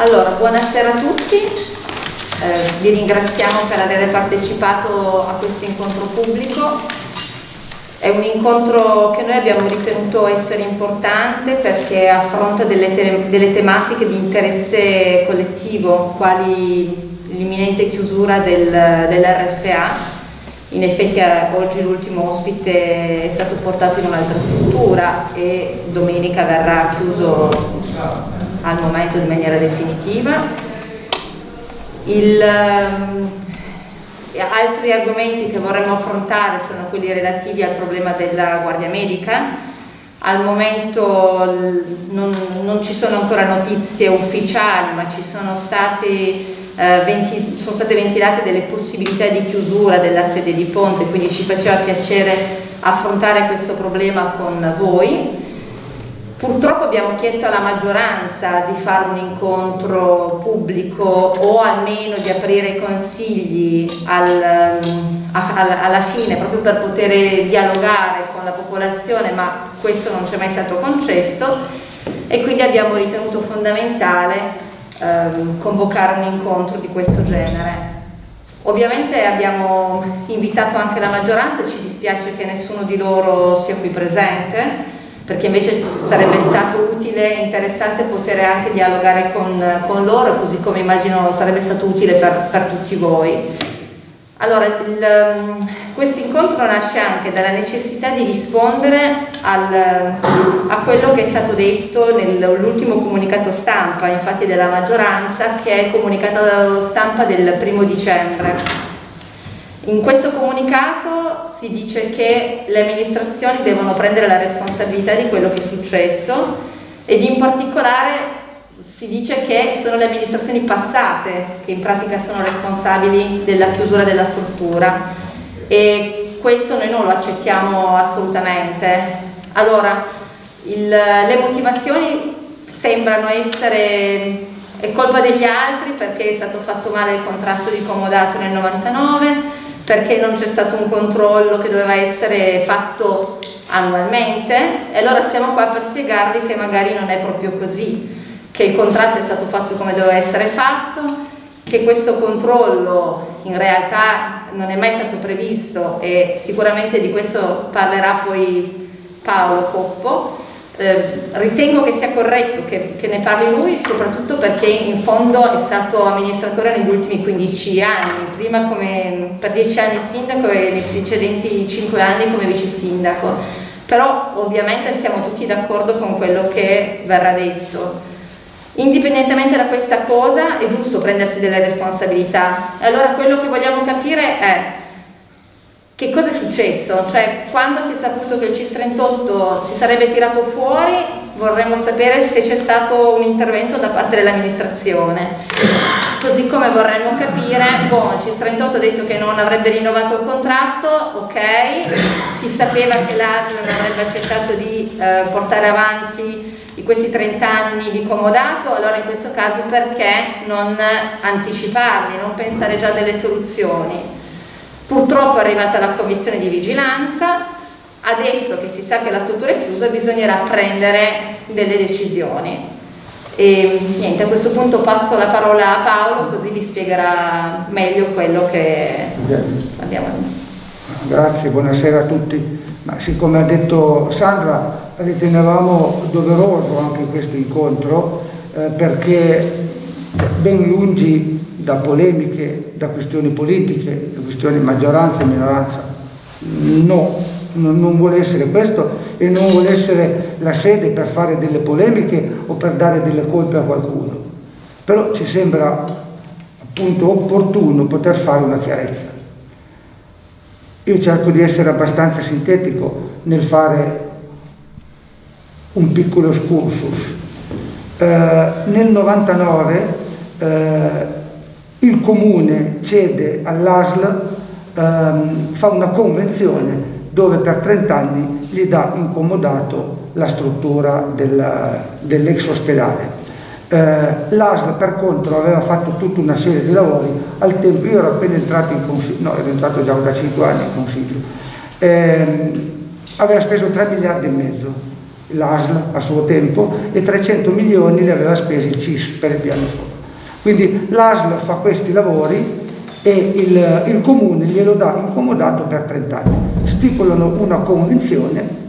Allora, buonasera a tutti, eh, vi ringraziamo per aver partecipato a questo incontro pubblico. È un incontro che noi abbiamo ritenuto essere importante perché affronta delle, te delle tematiche di interesse collettivo, quali l'imminente chiusura del, dell'RSA. In effetti eh, oggi l'ultimo ospite è stato portato in un'altra struttura e domenica verrà chiuso al momento in maniera definitiva. Il, um, altri argomenti che vorremmo affrontare sono quelli relativi al problema della guardia medica. Al momento non, non ci sono ancora notizie ufficiali, ma ci sono state, eh, 20, sono state ventilate delle possibilità di chiusura della sede di Ponte, quindi ci faceva piacere affrontare questo problema con voi. Purtroppo abbiamo chiesto alla maggioranza di fare un incontro pubblico o almeno di aprire consigli al, a, alla fine proprio per poter dialogare con la popolazione ma questo non ci è mai stato concesso e quindi abbiamo ritenuto fondamentale ehm, convocare un incontro di questo genere. Ovviamente abbiamo invitato anche la maggioranza, ci dispiace che nessuno di loro sia qui presente, perché invece sarebbe stato utile e interessante poter anche dialogare con, con loro, così come immagino sarebbe stato utile per, per tutti voi. Allora, questo incontro nasce anche dalla necessità di rispondere al, a quello che è stato detto nell'ultimo comunicato stampa, infatti della maggioranza, che è il comunicato stampa del primo dicembre. In questo comunicato si dice che le amministrazioni devono prendere la responsabilità di quello che è successo ed in particolare si dice che sono le amministrazioni passate che in pratica sono responsabili della chiusura della struttura e questo noi non lo accettiamo assolutamente. Allora, il, le motivazioni sembrano essere è colpa degli altri perché è stato fatto male il contratto di comodato nel 99 perché non c'è stato un controllo che doveva essere fatto annualmente e allora siamo qua per spiegarvi che magari non è proprio così, che il contratto è stato fatto come doveva essere fatto, che questo controllo in realtà non è mai stato previsto e sicuramente di questo parlerà poi Paolo Coppo eh, ritengo che sia corretto che, che, ne parli lui, soprattutto perché in fondo è stato amministratore negli ultimi 15 anni, prima come, per 10 anni sindaco e nei precedenti 5 anni come vice sindaco. Però ovviamente siamo tutti d'accordo con quello che verrà detto. Indipendentemente da questa cosa è giusto prendersi delle responsabilità. Allora quello che vogliamo capire è che cosa è successo? Cioè, quando si è saputo che il CIS38 si sarebbe tirato fuori, vorremmo sapere se c'è stato un intervento da parte dell'amministrazione. Così come vorremmo capire, boh, il CIS38 ha detto che non avrebbe rinnovato il contratto, ok, si sapeva che l'ASL non avrebbe accettato di eh, portare avanti questi 30 anni di comodato, allora in questo caso perché non anticiparli, non pensare già a delle soluzioni? Purtroppo è arrivata la commissione di vigilanza, adesso che si sa che la struttura è chiusa bisognerà prendere delle decisioni. E niente, a questo punto passo la parola a Paolo così vi spiegherà meglio quello che abbiamo Grazie, buonasera a tutti. Ma siccome ha detto Sandra, ritenevamo doveroso anche questo incontro eh, perché ben lungi da polemiche, da questioni politiche, da questioni maggioranza e minoranza. No, non vuole essere questo e non vuole essere la sede per fare delle polemiche o per dare delle colpe a qualcuno. Però ci sembra appunto opportuno poter fare una chiarezza. Io cerco di essere abbastanza sintetico nel fare un piccolo excursus. Eh, nel 99 eh, il comune cede all'ASL, ehm, fa una convenzione dove per 30 anni gli dà incomodato la struttura del, dell'ex ospedale. Eh, L'ASL per contro aveva fatto tutta una serie di lavori, al tempo io ero appena entrato in consiglio, no ero entrato già da 5 anni in consiglio, eh, aveva speso 3 miliardi e mezzo l'ASL a suo tempo e 300 milioni li aveva spesi il CIS per il piano sopra. Quindi l'ASL fa questi lavori e il, il comune glielo dà incomodato per 30 anni. Stipulano una convenzione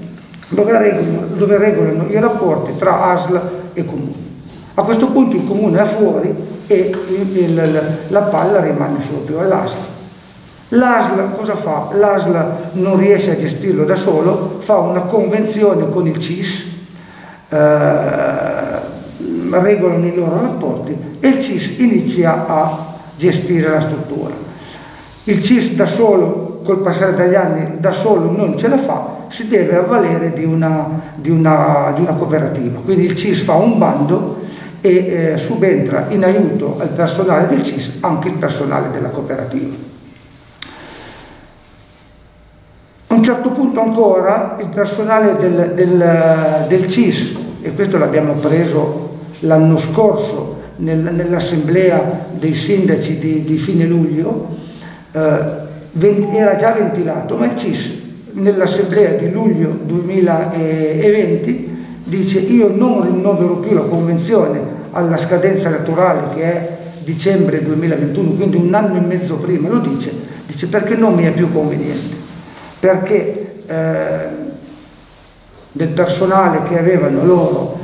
dove regolano, dove regolano i rapporti tra ASL e comune. A questo punto il comune è fuori e il, il, la palla rimane solo più all'ASL. L'ASL cosa fa? L'ASL non riesce a gestirlo da solo, fa una convenzione con il CIS, eh, regolano i loro rapporti e il CIS inizia a gestire la struttura. Il CIS da solo, col passare degli anni, da solo non ce la fa, si deve avvalere di una, di una, di una cooperativa. Quindi il CIS fa un bando e eh, subentra in aiuto al personale del CIS anche il personale della cooperativa. A un certo punto ancora il personale del, del, del CIS, e questo l'abbiamo preso l'anno scorso nel, nell'assemblea dei sindaci di, di fine luglio, eh, era già ventilato, ma il CIS nell'assemblea di luglio 2020 dice io non rinnoverò più la convenzione alla scadenza elettorale che è dicembre 2021, quindi un anno e mezzo prima lo dice, dice perché non mi è più conveniente, perché eh, del personale che avevano loro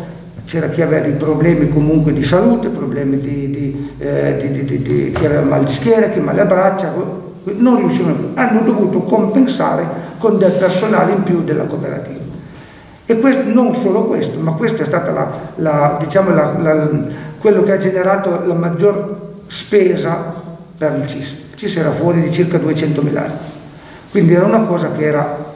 c'era chi aveva dei problemi comunque di salute, problemi di, di, eh, di, chi aveva mal di schiena, chi male a braccia, non riuscivano più, hanno dovuto compensare con del personale in più della cooperativa. E questo, non solo questo, ma questo è stato la, la, diciamo la, quello che ha generato la maggior spesa per il CIS. Il CIS era fuori di circa 200 mila euro. Quindi era una cosa che era,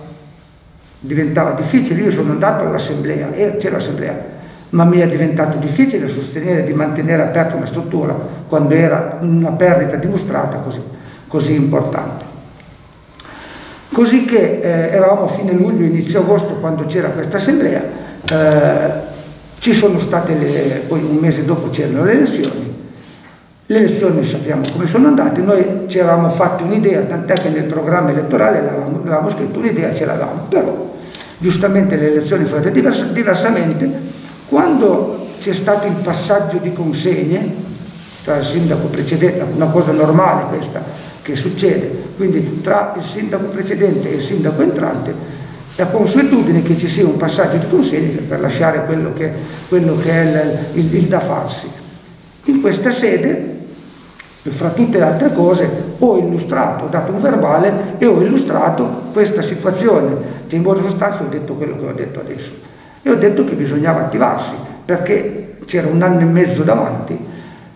diventava difficile. Io sono andato all'assemblea, c'era l'assemblea, ma mi è diventato difficile sostenere di mantenere aperta una struttura quando era una perdita dimostrata così, così importante. Così che eh, eravamo a fine luglio, inizio agosto, quando c'era questa assemblea, eh, ci sono state le, poi un mese dopo c'erano le elezioni, le elezioni sappiamo come sono andate, noi ci eravamo fatti un'idea, tant'è che nel programma elettorale l'avevamo scritto, un'idea ce l'avevamo, però giustamente le elezioni sono state divers, diversamente, quando c'è stato il passaggio di consegne tra il sindaco precedente, una cosa normale questa che succede, quindi tra il sindaco precedente e il sindaco entrante, è consuetudine che ci sia un passaggio di consegne per lasciare quello che, quello che è il, il, il da farsi. In questa sede fra tutte le altre cose, ho illustrato, ho dato un verbale e ho illustrato questa situazione, che in buona sostanza ho detto quello che ho detto adesso. E ho detto che bisognava attivarsi, perché c'era un anno e mezzo davanti,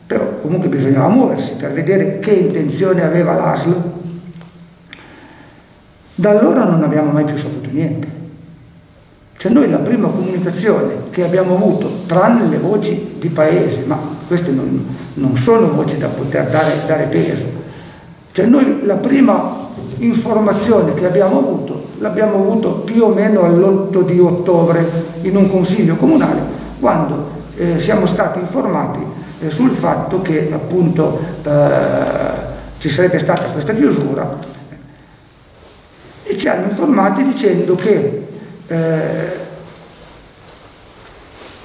però comunque bisognava muoversi per vedere che intenzione aveva l'ASL. Da allora non abbiamo mai più saputo niente. Cioè noi la prima comunicazione che abbiamo avuto, tranne le voci di paese, ma queste non, non sono voci da poter dare, dare peso, cioè noi la prima informazione che abbiamo avuto l'abbiamo avuto più o meno all'8 di ottobre in un consiglio comunale, quando eh, siamo stati informati eh, sul fatto che appunto eh, ci sarebbe stata questa chiusura e ci hanno informati dicendo che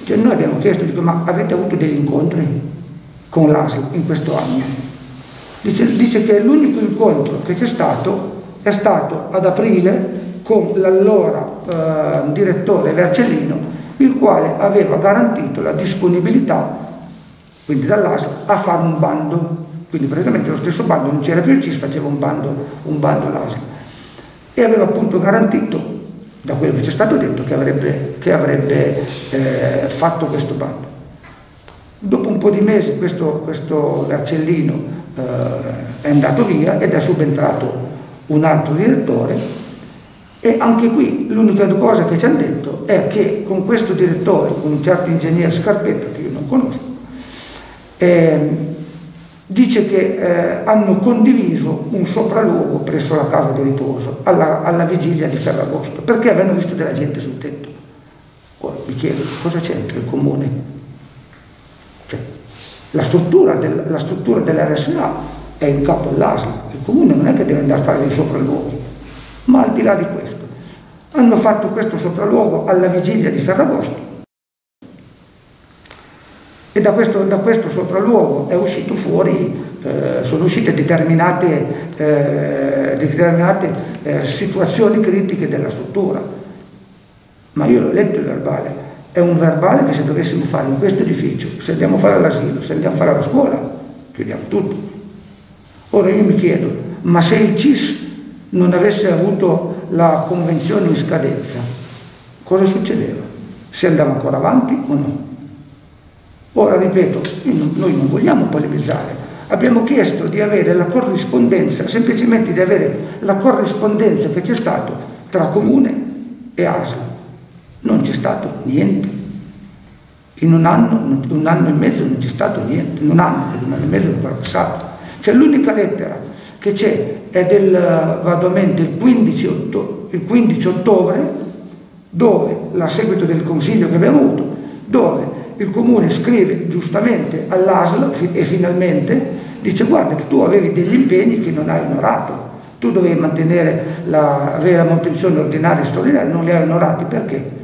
cioè noi abbiamo chiesto, dico, ma avete avuto degli incontri con l'ASL in questo anno? Dice, dice che l'unico incontro che c'è stato è stato ad aprile con l'allora eh, direttore Vercellino, il quale aveva garantito la disponibilità, quindi dall'ASL, a fare un bando. Quindi praticamente lo stesso bando, non c'era più il CIS, faceva un bando, un bando l'ASL. E aveva appunto garantito, da quello che ci è stato detto, che avrebbe, che avrebbe eh, fatto questo bando. Dopo un po' di mesi questo, questo Vercellino eh, è andato via ed è subentrato un altro direttore e anche qui l'unica cosa che ci hanno detto è che con questo direttore, con un certo ingegnere Scarpetta, che io non conosco, eh, dice che eh, hanno condiviso un sopralluogo presso la casa di riposo alla, alla vigilia di Ferragosto, perché avevano visto della gente sul tetto. Ora mi chiedo cosa c'entra il comune? Cioè, la struttura, del, la struttura dell'RSA è in capo all'ASL, il comune non è che deve andare a fare dei sopralluoghi, ma al di là di questo Hanno fatto questo sopralluogo alla vigilia di Ferragosto e da questo, da questo sopralluogo fuori, eh, sono uscite determinate, eh, determinate eh, situazioni critiche della struttura. Ma io l'ho letto il verbale, è un verbale che se dovessimo fare in questo edificio, se andiamo a fare all'asilo, se andiamo a fare alla scuola, chiudiamo tutto. Ora io mi chiedo, ma se il CIS non avesse avuto la convenzione in scadenza, cosa succedeva? Se andava ancora avanti o no? Ora, ripeto, noi non vogliamo polemizzare, abbiamo chiesto di avere la corrispondenza, semplicemente di avere la corrispondenza che c'è stato tra comune e ASL. Non c'è stato niente. In un anno, un anno e mezzo non c'è stato niente, in un anno, in un anno e mezzo è ancora passato. Cioè l'unica lettera che c'è è del, vado mente, il 15, otto, il 15 ottobre, dove, a seguito del consiglio che abbiamo avuto, dove il comune scrive giustamente all'ASL e finalmente dice guarda che tu avevi degli impegni che non hai onorato, tu dovevi mantenere la, avere la manutenzione ordinaria e straordinaria, non li hai onorati perché?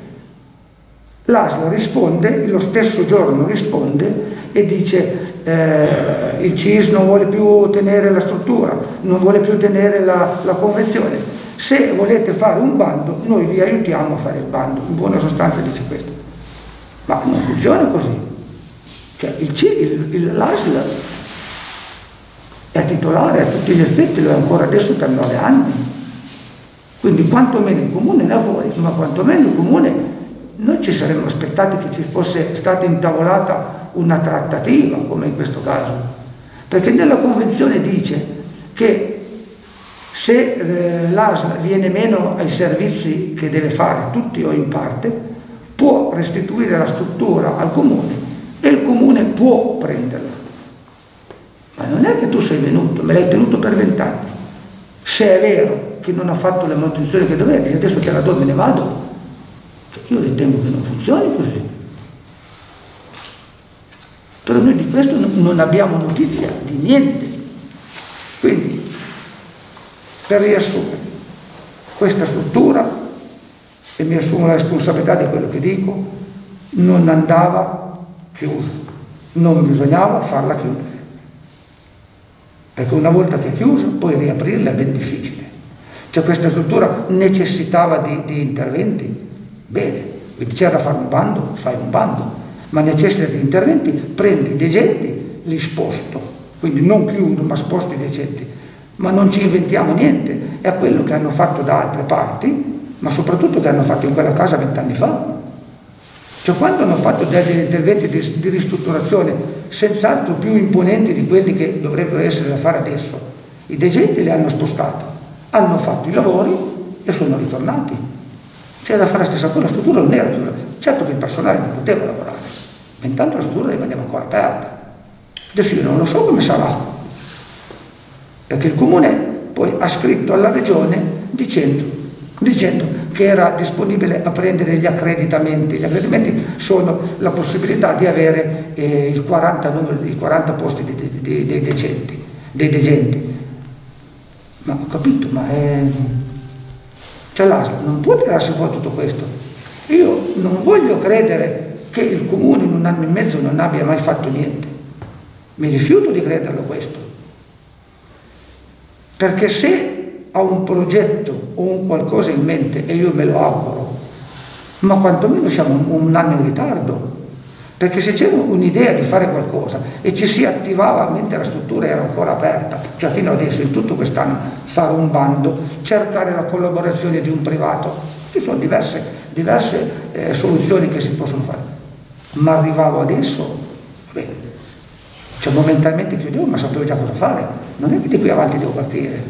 L'ASL risponde, lo stesso giorno risponde e dice eh, il CIS non vuole più tenere la struttura, non vuole più tenere la, la convenzione. Se volete fare un bando, noi vi aiutiamo a fare il bando. In buona sostanza dice questo. Ma non funziona così. Cioè, l'ASL è titolare a tutti gli effetti, lo è ancora adesso per nove anni. Quindi quantomeno il comune fuori, ma quantomeno il comune, noi ci saremmo aspettati che ci fosse stata intavolata una trattativa, come in questo caso. Perché nella convenzione dice che se eh, l'ASL viene meno ai servizi che deve fare, tutti o in parte, può restituire la struttura al comune e il comune può prenderla. Ma non è che tu sei venuto, me l'hai tenuto per vent'anni. Se è vero che non ha fatto le manutenzioni che dovevi, adesso te la do me ne vado. Io ritengo che non funzioni così. Però noi di questo non abbiamo notizia di niente. Quindi, per riassumere, questa struttura e mi assumo la responsabilità di quello che dico, non andava chiusa, non bisognava farla chiudere. Perché una volta che è chiusa, poi riaprirla è ben difficile. Cioè questa struttura necessitava di, di interventi? Bene, quindi c'era da fare un bando, fai un bando, ma necessita di interventi, prendi i degenti, li sposto, quindi non chiudo ma sposto i degenti, ma non ci inventiamo niente, è quello che hanno fatto da altre parti ma soprattutto che hanno fatto in quella casa vent'anni fa. Cioè quando hanno fatto degli interventi di, di ristrutturazione senz'altro più imponenti di quelli che dovrebbero essere da fare adesso, i degenti li hanno spostati, hanno fatto i lavori e sono ritornati. C'era da fare la stessa cosa, la struttura non era chiusa, certo che il personale non poteva lavorare, ma intanto la struttura rimaneva ancora aperta. Adesso io non lo so come sarà, perché il comune poi ha scritto alla regione dicendo dicendo che era disponibile a prendere gli accreditamenti. Gli accreditamenti sono la possibilità di avere eh, il 40, numero, i 40 posti dei, dei, dei, decenti, dei degenti. Ma ho capito, ma è... Cioè l'ASL non può tirarsi fuori tutto questo. Io non voglio credere che il comune in un anno e mezzo non abbia mai fatto niente. Mi rifiuto di crederlo questo. Perché se ha un progetto o un qualcosa in mente e io me lo auguro, ma quantomeno siamo un, un anno in ritardo. Perché se c'era un'idea di fare qualcosa e ci si attivava mentre la struttura era ancora aperta, cioè fino adesso, in tutto quest'anno, fare un bando, cercare la collaborazione di un privato, ci sono diverse, diverse eh, soluzioni che si possono fare. Ma arrivavo adesso, beh, cioè momentaneamente chiudevo, ma sapevo già cosa fare, non è che di qui avanti devo partire.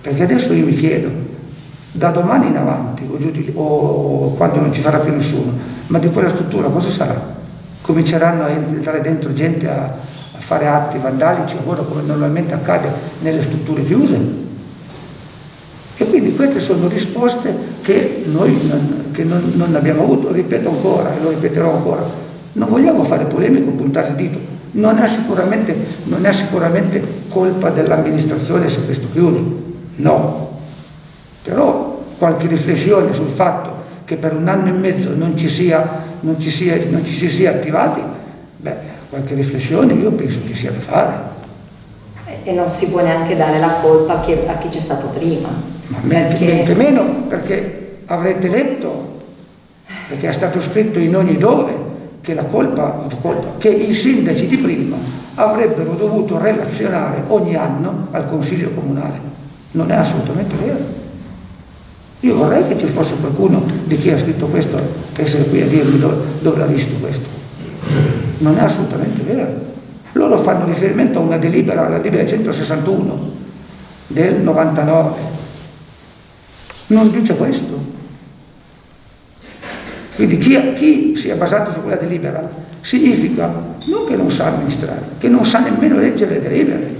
Perché adesso io mi chiedo, da domani in avanti, o, di, o quando non ci farà più nessuno, ma di quella struttura cosa sarà? Cominceranno a entrare dentro gente a, a fare atti vandalici, lavoro come normalmente accade nelle strutture chiuse? E quindi queste sono risposte che noi non, che non, non abbiamo avuto, ripeto ancora e lo ripeterò ancora. Non vogliamo fare polemico, puntare il dito. Non è sicuramente, non è sicuramente colpa dell'amministrazione se questo chiude, No, però qualche riflessione sul fatto che per un anno e mezzo non ci, sia, non ci, sia, non ci si sia attivati, beh, qualche riflessione io penso che sia da fare. E non si può neanche dare la colpa a chi c'è stato prima. Ma perché... meno perché avrete letto, perché è stato scritto in ogni dove, che la colpa, colpa, che i sindaci di prima avrebbero dovuto relazionare ogni anno al Consiglio Comunale. Non è assolutamente vero. Io vorrei che ci fosse qualcuno di chi ha scritto questo essere qui a dirmi dove, dove l'ha visto questo. Non è assolutamente vero. Loro fanno riferimento a una delibera, la delibera 161 del 99. Non dice questo. Quindi chi, chi, si è basato su quella delibera significa non che non sa amministrare, che non sa nemmeno leggere le delibere.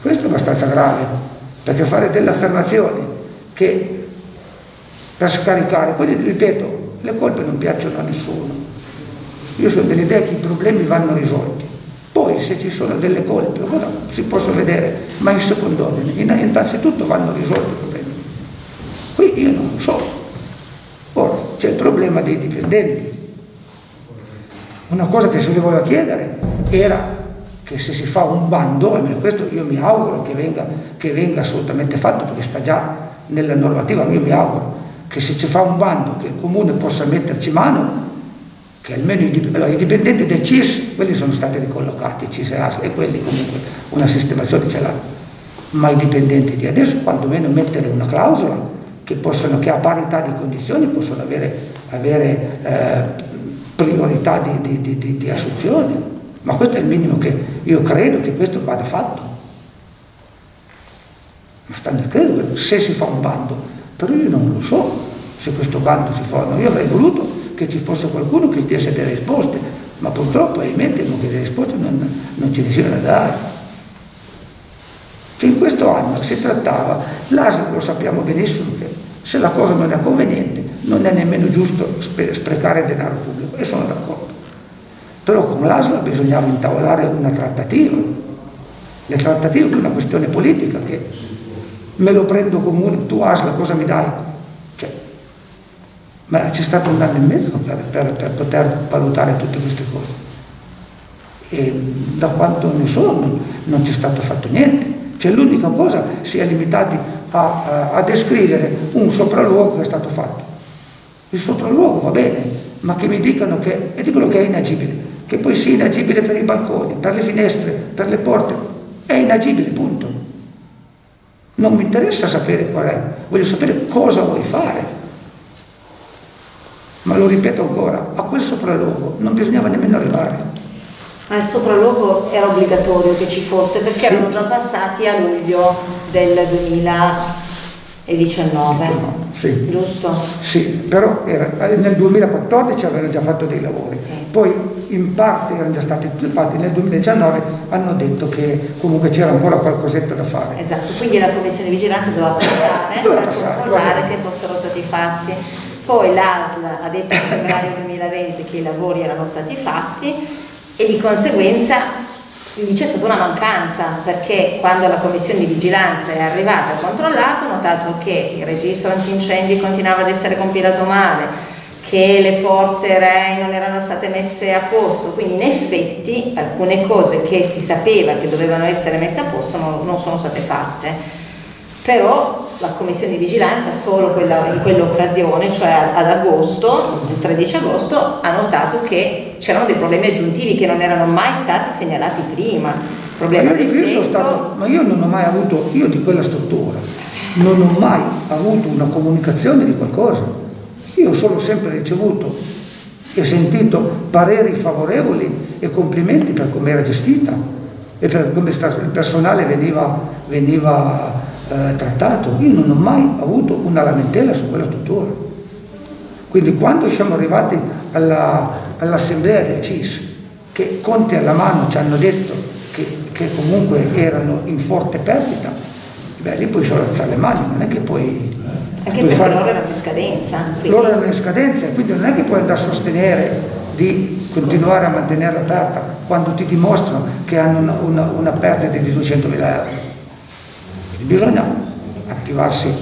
Questo è abbastanza grave, perché fare delle affermazioni che per scaricare, poi ripeto, le colpe non piacciono a nessuno. Io sono dell'idea che i problemi vanno risolti. Poi se ci sono delle colpe, si possono vedere, ma in secondo ordine, innanzitutto vanno risolti i problemi. Qui io non so, Ora, c'è il problema dei dipendenti. Una cosa che si voleva chiedere era che se si fa un bando, almeno questo io mi auguro che venga, che venga assolutamente fatto perché sta già nella normativa, io mi auguro che se si fa un bando che il comune possa metterci mano, che almeno i, allora, i dipendenti del CIS, quelli sono stati ricollocati, CIS e AS, e quelli comunque una sistemazione ce l'hanno, ma i dipendenti di adesso quantomeno mettere una clausola che, possono, che a parità di condizioni possono avere, avere eh, priorità di, di, di, di assunzione. Ma questo è il minimo che io credo che questo vada fatto. Ma sta nel credo se si fa un bando, però io non lo so se questo bando si fa. Io avrei voluto che ci fosse qualcuno che desse delle risposte, ma purtroppo ahimè temo che le risposte non, non ce ne siano da dare. Cioè in questo anno si trattava, l'ASL lo sappiamo benissimo che se la cosa non è conveniente non è nemmeno giusto sprecare denaro pubblico e sono d'accordo. Però con l'ASL bisognava intavolare una trattativa. Le trattative è una questione politica che me lo prendo comune, tu ASL cosa mi dai? Cioè, ma c'è stato un anno e mezzo per, per, per poter valutare tutte queste cose. E da quanto ne so non, non c'è stato fatto niente. Cioè l'unica cosa si è limitati a, a, descrivere un sopralluogo che è stato fatto. Il sopralluogo va bene, ma che mi dicano che, dicono che è inagibile, che poi sia inagibile per i balconi, per le finestre, per le porte, è inagibile, punto. Non mi interessa sapere qual è, voglio sapere cosa vuoi fare. Ma lo ripeto ancora, a quel sopralluogo non bisognava nemmeno arrivare ma il sopralluogo era obbligatorio che ci fosse perché sì. erano già passati a luglio del 2019, sì. giusto? Sì, però era, nel 2014 avevano già fatto dei lavori, sì. poi in parte erano già stati fatti, nel 2019 hanno detto che comunque c'era ancora qualcosetta da fare. Esatto, quindi la commissione di vigilanza doveva passare doveva per passare, controllare che fossero stati fatti. Poi l'ASL ha detto in febbraio 2020 che i lavori erano stati fatti e di conseguenza c'è stata una mancanza perché quando la commissione di vigilanza è arrivata e ha controllato ha notato che il registro antincendi continuava ad essere compilato male, che le porte REI non erano state messe a posto, quindi in effetti alcune cose che si sapeva che dovevano essere messe a posto non, non sono state fatte però la commissione di vigilanza solo quella, in quell'occasione, cioè ad agosto, il 13 agosto, ha notato che c'erano dei problemi aggiuntivi che non erano mai stati segnalati prima. Ma io, io stato, ma io non ho mai avuto, io di quella struttura, non ho mai avuto una comunicazione di qualcosa. Io ho solo sempre ricevuto e sentito pareri favorevoli e complimenti per come era gestita e per come il personale veniva, veniva eh, trattato. Io non ho mai avuto una lamentela su quella struttura. Quindi quando siamo arrivati all'assemblea all del CIS, che conti alla mano ci hanno detto che, che comunque erano in forte perdita, beh lì puoi solo alzare le mani, non è che puoi... Anche perché fare... loro erano in scadenza. Quindi... Loro erano in scadenza, quindi non è che puoi andare a sostenere di continuare a mantenerla aperta quando ti dimostrano che hanno una, una, una perdita di 200.000 euro bisogna attivarsi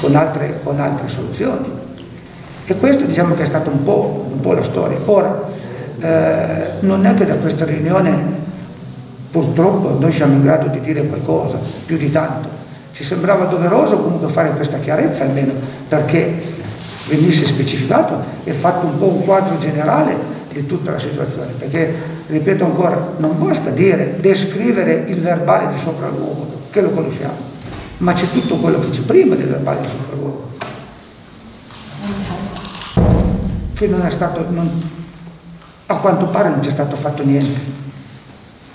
con altre, con altre soluzioni. E questo diciamo che è stata un po', un po la storia. Ora, eh, non è che da questa riunione purtroppo noi siamo in grado di dire qualcosa, più di tanto. Ci sembrava doveroso comunque fare questa chiarezza almeno perché venisse specificato e fatto un po' un quadro generale di tutta la situazione, perché, ripeto ancora, non basta dire, descrivere il verbale di sopralluogo, che lo conosciamo, ma c'è tutto quello che c'è prima del verbale di sopralluogo, che non è stato, non, a quanto pare non c'è stato fatto niente.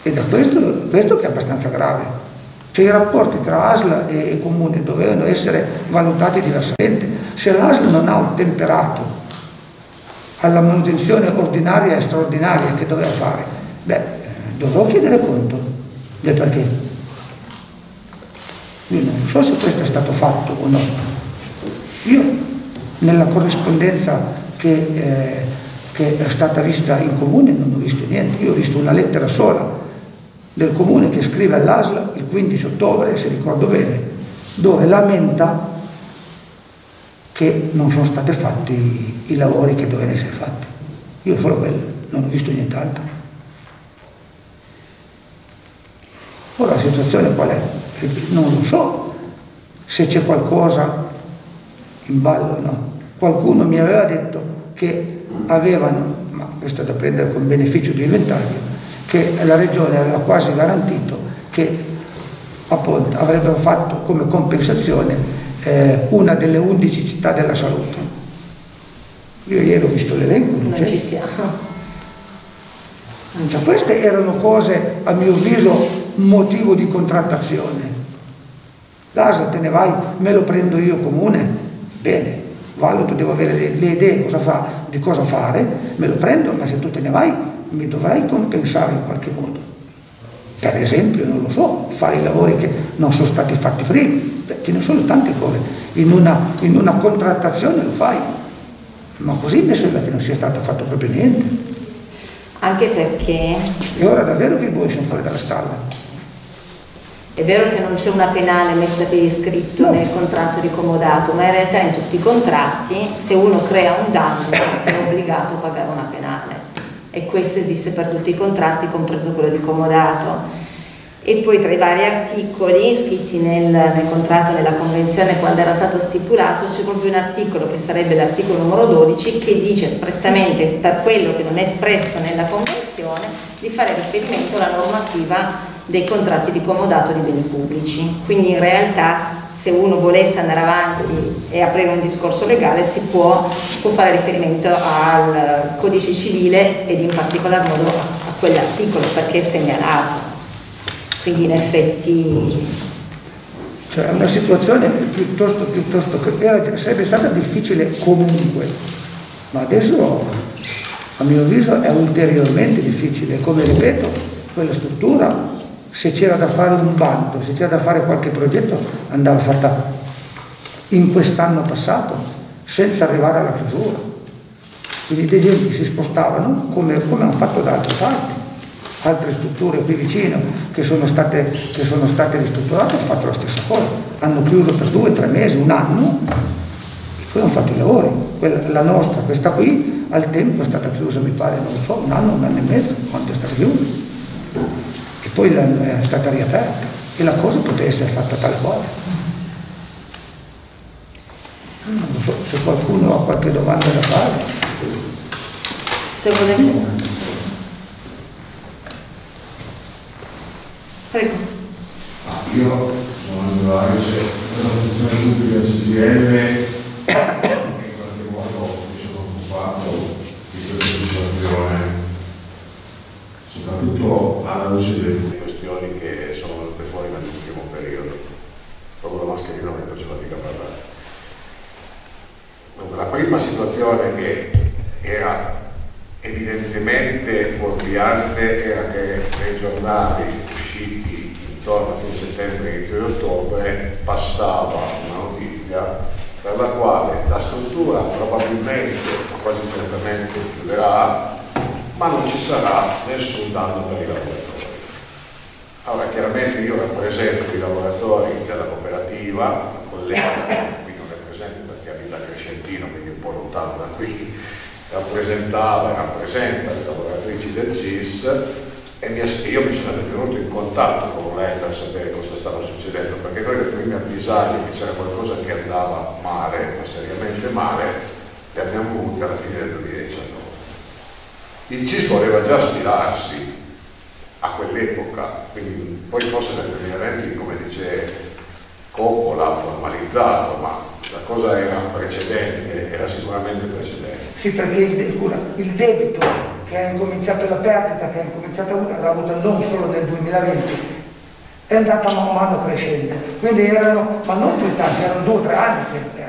E da questo, questo che è abbastanza grave. Cioè i rapporti tra ASL e, e Comune dovevano essere valutati diversamente. Se l'ASL non ha ottemperato alla manutenzione ordinaria e straordinaria che doveva fare, beh, dovrò chiedere conto del perché. Io non so se questo è stato fatto o no. Io nella corrispondenza che, eh, che è stata vista in comune non ho visto niente, io ho visto una lettera sola del comune che scrive all'ASL il 15 ottobre, se ricordo bene, dove lamenta che non sono stati fatti i lavori che dovevano essere fatti. Io solo quello, non ho visto nient'altro. Ora la situazione qual è? Non lo so se c'è qualcosa in ballo o no. Qualcuno mi aveva detto che avevano, ma questo è da prendere con beneficio di inventario, che la regione aveva quasi garantito che appunto avrebbero fatto come compensazione eh, una delle undici città della salute. Io ieri ho visto l'elenco, non, non ci siamo. Cioè, queste erano cose, a mio avviso, motivo di contrattazione. L'ASA te ne vai, me lo prendo io comune, bene, valuto, devo avere le, le idee cosa fa, di cosa fare, me lo prendo, ma se tu te ne vai mi dovrai compensare in qualche modo. Per esempio, non lo so, fare i lavori che non sono stati fatti prima, Beh, ce ne sono tante cose, in una, in una contrattazione lo fai, ma così mi sembra che non sia stato fatto proprio niente. Anche perché... E ora davvero che i buoi sono fuori dalla stalla. È vero che non c'è una penale messa per iscritto nel contratto di comodato, ma in realtà in tutti i contratti se uno crea un danno è obbligato a pagare una penale. E questo esiste per tutti i contratti, compreso quello di comodato. E poi tra i vari articoli scritti nel, nel, contratto, nella convenzione quando era stato stipulato c'è proprio un articolo che sarebbe l'articolo numero 12 che dice espressamente per quello che non è espresso nella convenzione di fare riferimento alla normativa dei contratti di comodato di beni pubblici quindi in realtà se uno volesse andare avanti e aprire un discorso legale si può, può fare riferimento al codice civile ed in particolar modo a quell'articolo perché è segnalato quindi in effetti... Cioè una situazione piuttosto, piuttosto che sarebbe stata difficile comunque, ma adesso a mio avviso è ulteriormente difficile. Come ripeto, quella struttura, se c'era da fare un bando, se c'era da fare qualche progetto, andava fatta in quest'anno passato, senza arrivare alla chiusura. Quindi dei gente si spostavano come, come hanno fatto da altre parti altre strutture qui vicino che sono state, che sono state ristrutturate hanno fatto la stessa cosa, hanno chiuso per due, tre mesi, un anno e poi hanno fatto i lavori. Quella, la nostra, questa qui, al tempo è stata chiusa, mi pare, non lo so, un anno, un anno e mezzo, quando è stata chiusa. E poi è stata riaperta e la cosa poteva essere fatta tale quale. Non so se qualcuno ha qualche domanda da fare. Se volete. Prego. Ah, io sono Aris, una sezione pubblica CGL che in qualche modo mi sono occupato di questa situazione, soprattutto luce delle questioni che sono venute fuori nell'ultimo periodo. Proprio la mascherina mentre faccio fatica a parlare. Dunque, la prima situazione che era evidentemente fuorviante era che nei giornali intorno a fine settembre, inizio di ottobre, passava una notizia per la quale la struttura probabilmente, quasi certamente chiuderà, ma non ci sarà nessun danno per i lavoratori. Allora chiaramente io rappresento i lavoratori della cooperativa, un collega qui non è presente perché abita a Crescentino, quindi un po' lontano da qui, rappresentava e rappresenta le lavoratrici del CIS e io mi sono venuto in contatto con lei per sapere cosa stava succedendo, perché noi le prime avvisaglie che c'era qualcosa che andava male, ma seriamente male, le abbiamo avute alla fine del 2020. Il CIS voleva già sfilarsi a quell'epoca, quindi poi forse nel 2020, come dice Coppola, formalizzato, ma la cosa era precedente, era sicuramente precedente. Sì, perché il, il debito che ha incominciato la perdita, che ha incominciato a avuto, l'ha avuto non solo nel 2020, è andata man mano crescendo. Quindi erano, ma non più tanti, erano due o tre anni che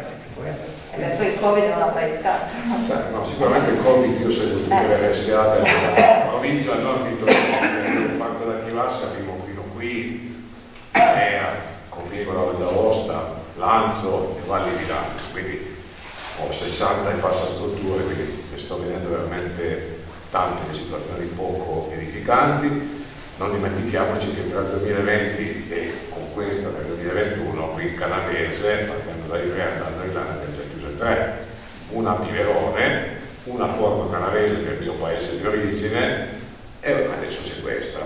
E poi il Covid non ha aiutato. Cioè, no, sicuramente il Covid io tutte eh. le RSA della provincia, non di Torino, fatto da Chivassa arrivo fino qui, Ea, Configo, la d'Aosta, Lanzo e Valli di Lanzo, quindi ho 60 e passa strutture, quindi sto vedendo veramente tante situazioni poco edificanti. Non dimentichiamoci che tra il 2020 e con questa del 2021 qui in Canavese, partendo da Ivrea andando in là, tre. Una a Piverone, una a Forno Canavese che è il mio paese di origine e adesso c'è questa.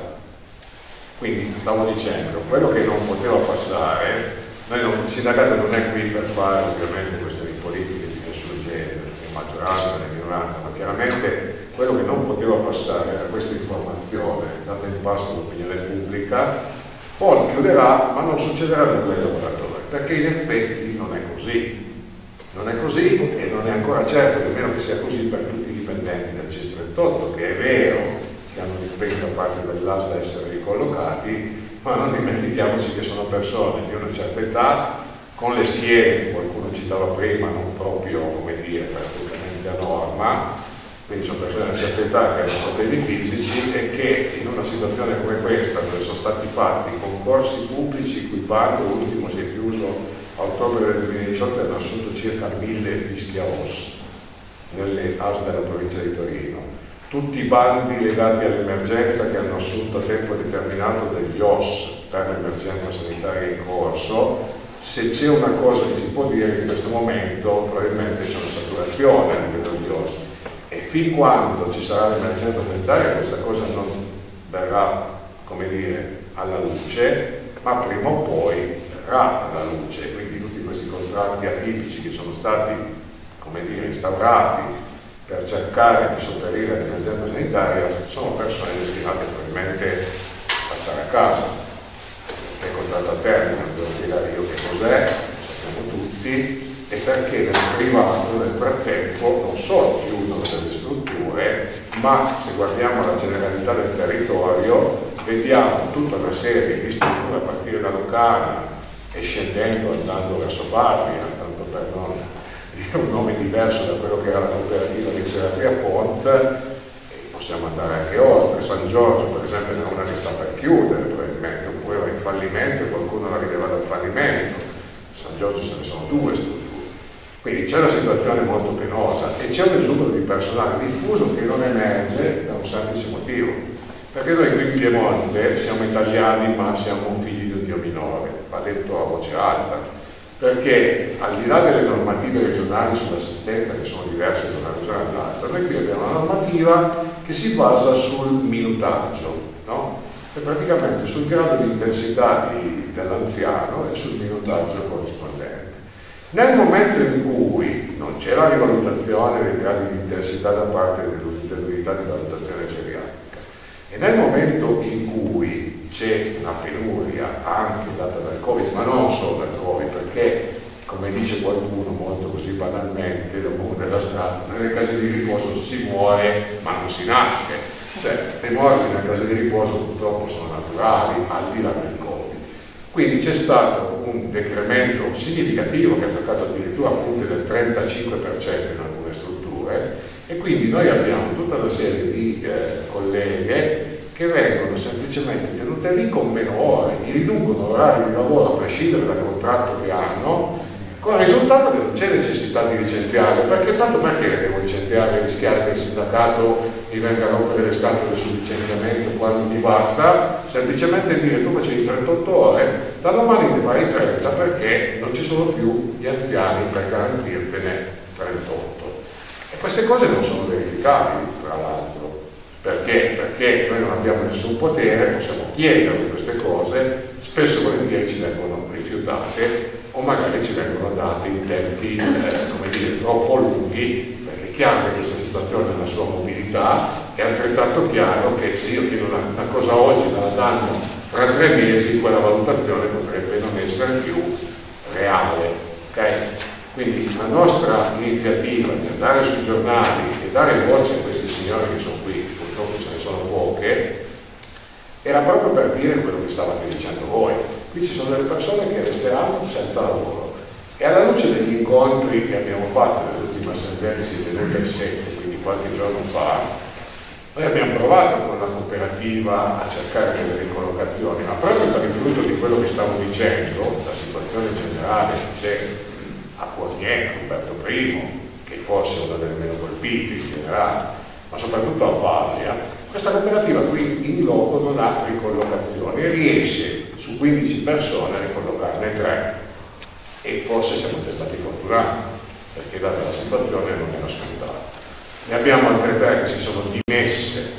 Quindi stavo dicendo, quello che non poteva passare, non, il sindacato non è qui per fare ovviamente questioni politiche di nessun genere, né maggioranza né minoranza, ma chiaramente quello che non poteva passare da questa informazione data in pasto all'opinione pubblica, poi chiuderà, ma non succederà da quei lavoratori, perché in effetti non è così. Non è così e non è ancora certo nemmeno che sia così per tutti i dipendenti del CIS38, che è vero che hanno l'impegno da parte dell'AS da essere ricollocati, ma non dimentichiamoci che sono persone di una certa età, con le schiere che qualcuno citava prima, non proprio, come dire, praticamente a norma, quindi sono persone di una certa età che hanno problemi fisici e che in una situazione come questa, dove sono stati fatti concorsi pubblici, cui bando ultimo si è a ottobre del 2018 hanno assunto circa mille fischi a os nelle AS della provincia di Torino. Tutti i bandi legati all'emergenza che hanno assunto a tempo determinato degli OS per l'emergenza sanitaria in corso, se c'è una cosa che si può dire in questo momento probabilmente c'è una saturazione a livello di OS e fin quando ci sarà l'emergenza sanitaria questa cosa non verrà, come dire, alla luce, ma prima o poi verrà alla luce, contratti atipici che sono stati, come dire, instaurati per cercare di sopperire all'emergenza sanitaria sono persone destinate probabilmente a stare a casa. È contratto a termine, non devo spiegare io che cos'è, lo sappiamo tutti, e perché nel privato nel frattempo non solo chiudono delle strutture, ma se guardiamo la generalità del territorio vediamo tutta una serie di strutture a partire da Lucana e scendendo andando verso Patria, tanto per non dire un nome diverso da quello che era la cooperativa che c'era qui a Ponte, possiamo andare anche oltre, San Giorgio per esempio è una che sta per chiudere probabilmente, oppure va in fallimento e qualcuno la rideva dal fallimento, San Giorgio ce ne sono due strutture quindi c'è una situazione molto penosa e c'è un esubero di personale diffuso che non emerge da un semplice motivo. Perché noi qui in Piemonte siamo italiani ma siamo figli di Dio minore, va detto a voce alta, perché al di là delle normative regionali sull'assistenza che sono diverse da una regione all'altra, noi qui abbiamo una normativa che si basa sul minutaggio, no? e praticamente sul grado di intensità dell'anziano e sul minutaggio corrispondente. Nel momento in cui non c'è la rivalutazione dei gradi di intensità da parte dell'unità di valutazione geriatrica e nel momento in cui c'è una penuria anche data dal Covid, ma non solo dal Covid, perché come dice qualcuno molto così banalmente, dopo della strada, nelle case di riposo si muore ma non si nasce, cioè le morti nelle case di riposo purtroppo sono naturali, al di là del Covid. Quindi c'è stato un decremento significativo che ha toccato addirittura punti del 35% in alcune strutture e quindi noi abbiamo tutta una serie di eh, colleghe che vengono semplicemente tenute lì con meno ore, gli riducono l'orario di lavoro a prescindere dal contratto che hanno con il risultato che non c'è necessità di licenziare, perché tanto perché devo licenziare e rischiare che il sindacato mi venga a rompere le scatole sul licenziamento quando mi basta, semplicemente dire tu facevi 38 ore, da domani ti fai 30 perché non ci sono più gli anziani per garantirtene 38. E queste cose non sono verificabili. Perché? Perché noi non abbiamo nessun potere, possiamo chiedere queste cose, spesso e volentieri ci vengono rifiutate o magari ci vengono date in tempi eh, dire, troppo lunghi, perché è chiaro che questa situazione ha la sua mobilità, è altrettanto chiaro che se io chiedo una, una cosa oggi me la danno fra tre mesi, quella valutazione potrebbe non essere più reale. Okay? Quindi la nostra iniziativa di andare sui giornali e dare voce a questi signori che sono qui, purtroppo ce ne sono poche, era proprio per dire quello che stavate dicendo voi. Qui ci sono delle persone che resteranno senza lavoro. E alla luce degli incontri che abbiamo fatto nell'ultima assemblea che si è tenuta il 7, quindi qualche giorno fa, noi abbiamo provato con la cooperativa a cercare delle ricollocazioni, ma proprio per il frutto di quello che stavo dicendo, la situazione generale c'è a Cornier, Umberto I, che forse è una delle meno colpite in generale, ma soprattutto a Favia, questa cooperativa qui in loco non ha ricollocazioni e riesce su 15 persone a ricollocarne 3 e forse siamo stati fortunati perché data la situazione non era scontato. Ne abbiamo altre tre che si sono dimesse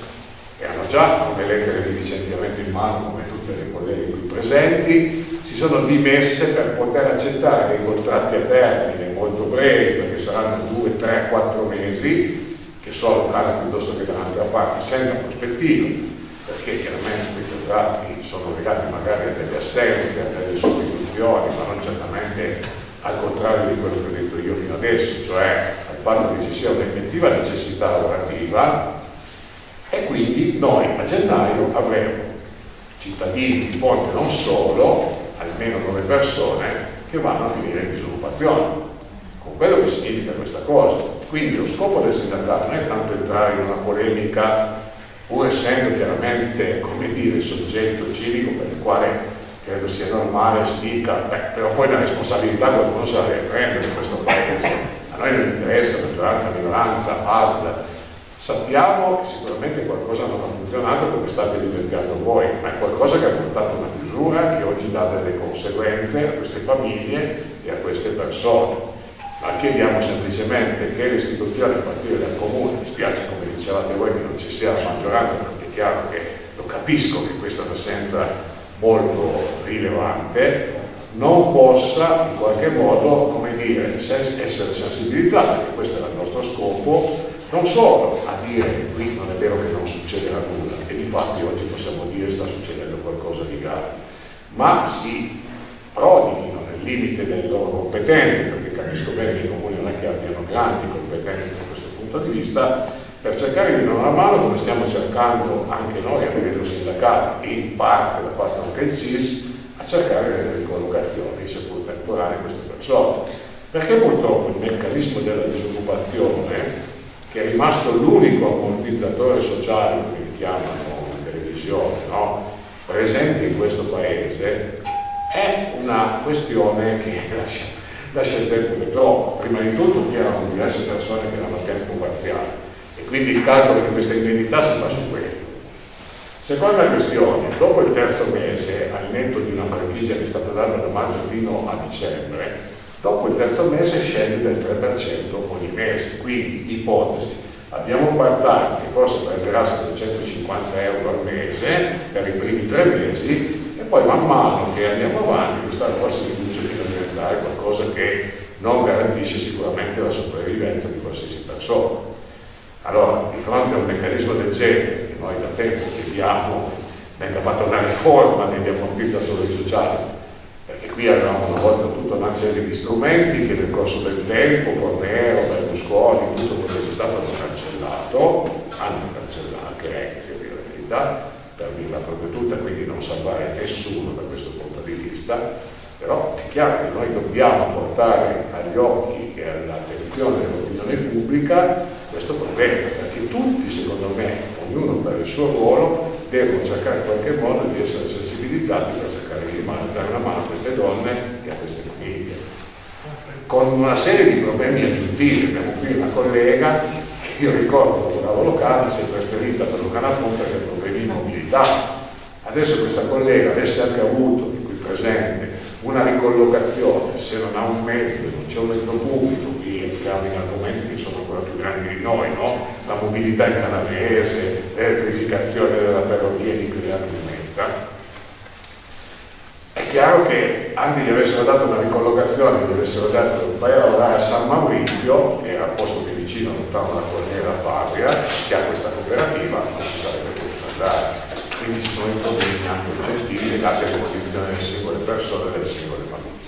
e hanno già come lettere di licenziamento in mano come tutte le colleghe qui presenti, si sono dimesse per poter accettare dei contratti a termine molto brevi perché saranno 2, 3, 4 mesi che so locale piuttosto che un'altra parte, senza prospettiva, perché chiaramente quei contratti sono legati magari a delle assenze, a delle sostituzioni, ma non certamente al contrario di quello che ho detto io fino adesso, cioè al fatto che ci sia un'effettiva necessità lavorativa e quindi noi a gennaio avremo cittadini di Ponte non solo, almeno nove persone, che vanno a finire in disoccupazione, quello che significa questa cosa quindi lo scopo del sindacato non è tanto entrare in una polemica, pur essendo chiaramente, come dire, soggetto civico per il quale credo sia normale, spica, beh, però poi la responsabilità qualcuno se la deve prendere in questo paese. A noi non interessa, maggioranza, minoranza, ASL. Sappiamo che sicuramente qualcosa non ha funzionato come state evidenziando voi, ma è qualcosa che ha portato una chiusura che oggi dà delle conseguenze a queste famiglie e a queste persone ma chiediamo semplicemente che le istituzioni a partire dal comune, mi spiace come dicevate voi che non ci sia la maggioranza perché è chiaro che lo capisco che questa è una senza molto rilevante, non possa in qualche modo, come dire, essere sensibilizzata, che questo era il nostro scopo, non solo a dire che qui non è vero che non succederà nulla, e infatti oggi possiamo dire che sta succedendo qualcosa di grave, ma si prodighino nel limite delle loro competenze, capisco bene che i comuni non è che abbiano grandi competenze da questo punto di vista, per cercare di dare una mano come stiamo cercando anche noi a livello sindacale e in parte da parte anche il CIS a cercare delle ricollocazioni, seppur temporanee, a queste persone. Perché purtroppo il meccanismo della disoccupazione, che è rimasto l'unico ammortizzatore sociale, come li chiamano in televisione, no? presente in questo paese, è una questione che lascia, lascia il tempo che trova. Prima di tutto erano diverse persone che erano a tempo parziale e quindi il calcolo di questa indennità si fa su questo. Seconda questione, dopo il terzo mese, al netto di una franchigia che è stata data da maggio fino a dicembre, dopo il terzo mese scende del 3% ogni mese, quindi ipotesi, abbiamo un part-time che forse prenderà 750 euro al mese per i primi tre mesi poi man mano che andiamo avanti questa cosa si riduce fino a diventare qualcosa che non garantisce sicuramente la sopravvivenza di qualsiasi persona. Allora, di fronte a un meccanismo del genere, che noi da tempo chiediamo venga fatta una riforma degli ammortizzatori sociali, perché qui avevamo una volta tutta una serie di strumenti che nel corso del tempo, Fornero, Berlusconi, tutto quello che è stato cancellato, hanno cancellato, anche Renzi, dire la per dirla proprio tutta, quindi non salvare nessuno da questo punto di vista, però è chiaro che noi dobbiamo portare agli occhi e all'attenzione dell'opinione pubblica questo problema, perché tutti, secondo me, ognuno per il suo ruolo, devono cercare in qualche modo di essere sensibilizzati per cercare di dare una mano a queste donne e a queste famiglie. Con una serie di problemi aggiuntivi, abbiamo qui una collega che io ricordo lavoravo locale, si è trasferita per Lucana Punta che ha problemi di mobilità. Adesso questa collega avesse anche avuto, di qui presente, una ricollocazione, se non ha un mezzo, non c'è un mezzo pubblico, qui entriamo in argomenti che sono ancora più grandi di noi, no? la mobilità in canavese, l'elettrificazione della ferrovia di cui meta. È chiaro che anche gli avessero dato una ricollocazione, gli avessero dato vai a lavorare a San Maurizio, che era il posto più vicino, lontano dalla corniera Fabia, che ha questa cooperativa, non si sarebbe potuto andare. Quindi ci sono i problemi anche oggettivi legati alle condizioni delle singole persone e delle singole famiglie.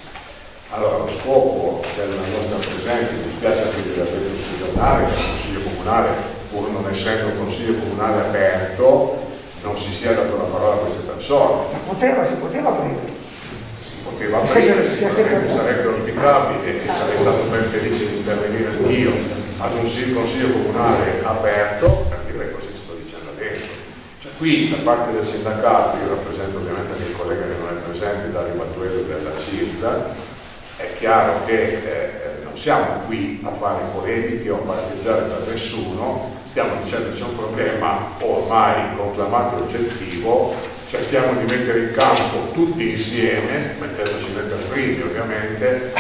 Allora lo scopo della nostra presenza, mi spiace anche di aver giornale, che il Consiglio Comunale, pur non essendo un Consiglio Comunale aperto, non si sia dato la parola a queste persone. Ma poteva, si poteva aprire poteva aprire, sicuramente sarebbe auspicabile e sarei stato ben felice di intervenire anch'io ad un consiglio comunale aperto per dire così sto dicendo dentro. Cioè, qui da parte del sindacato, io rappresento ovviamente anche il collega che non è presente, Dario Mattueso della CISDA, è chiaro che eh, non siamo qui a fare polemiche o a parteggiare per nessuno, stiamo dicendo c'è un problema ormai conclamato e oggettivo cerchiamo di mettere in campo tutti insieme, mettendoci nel primi ovviamente,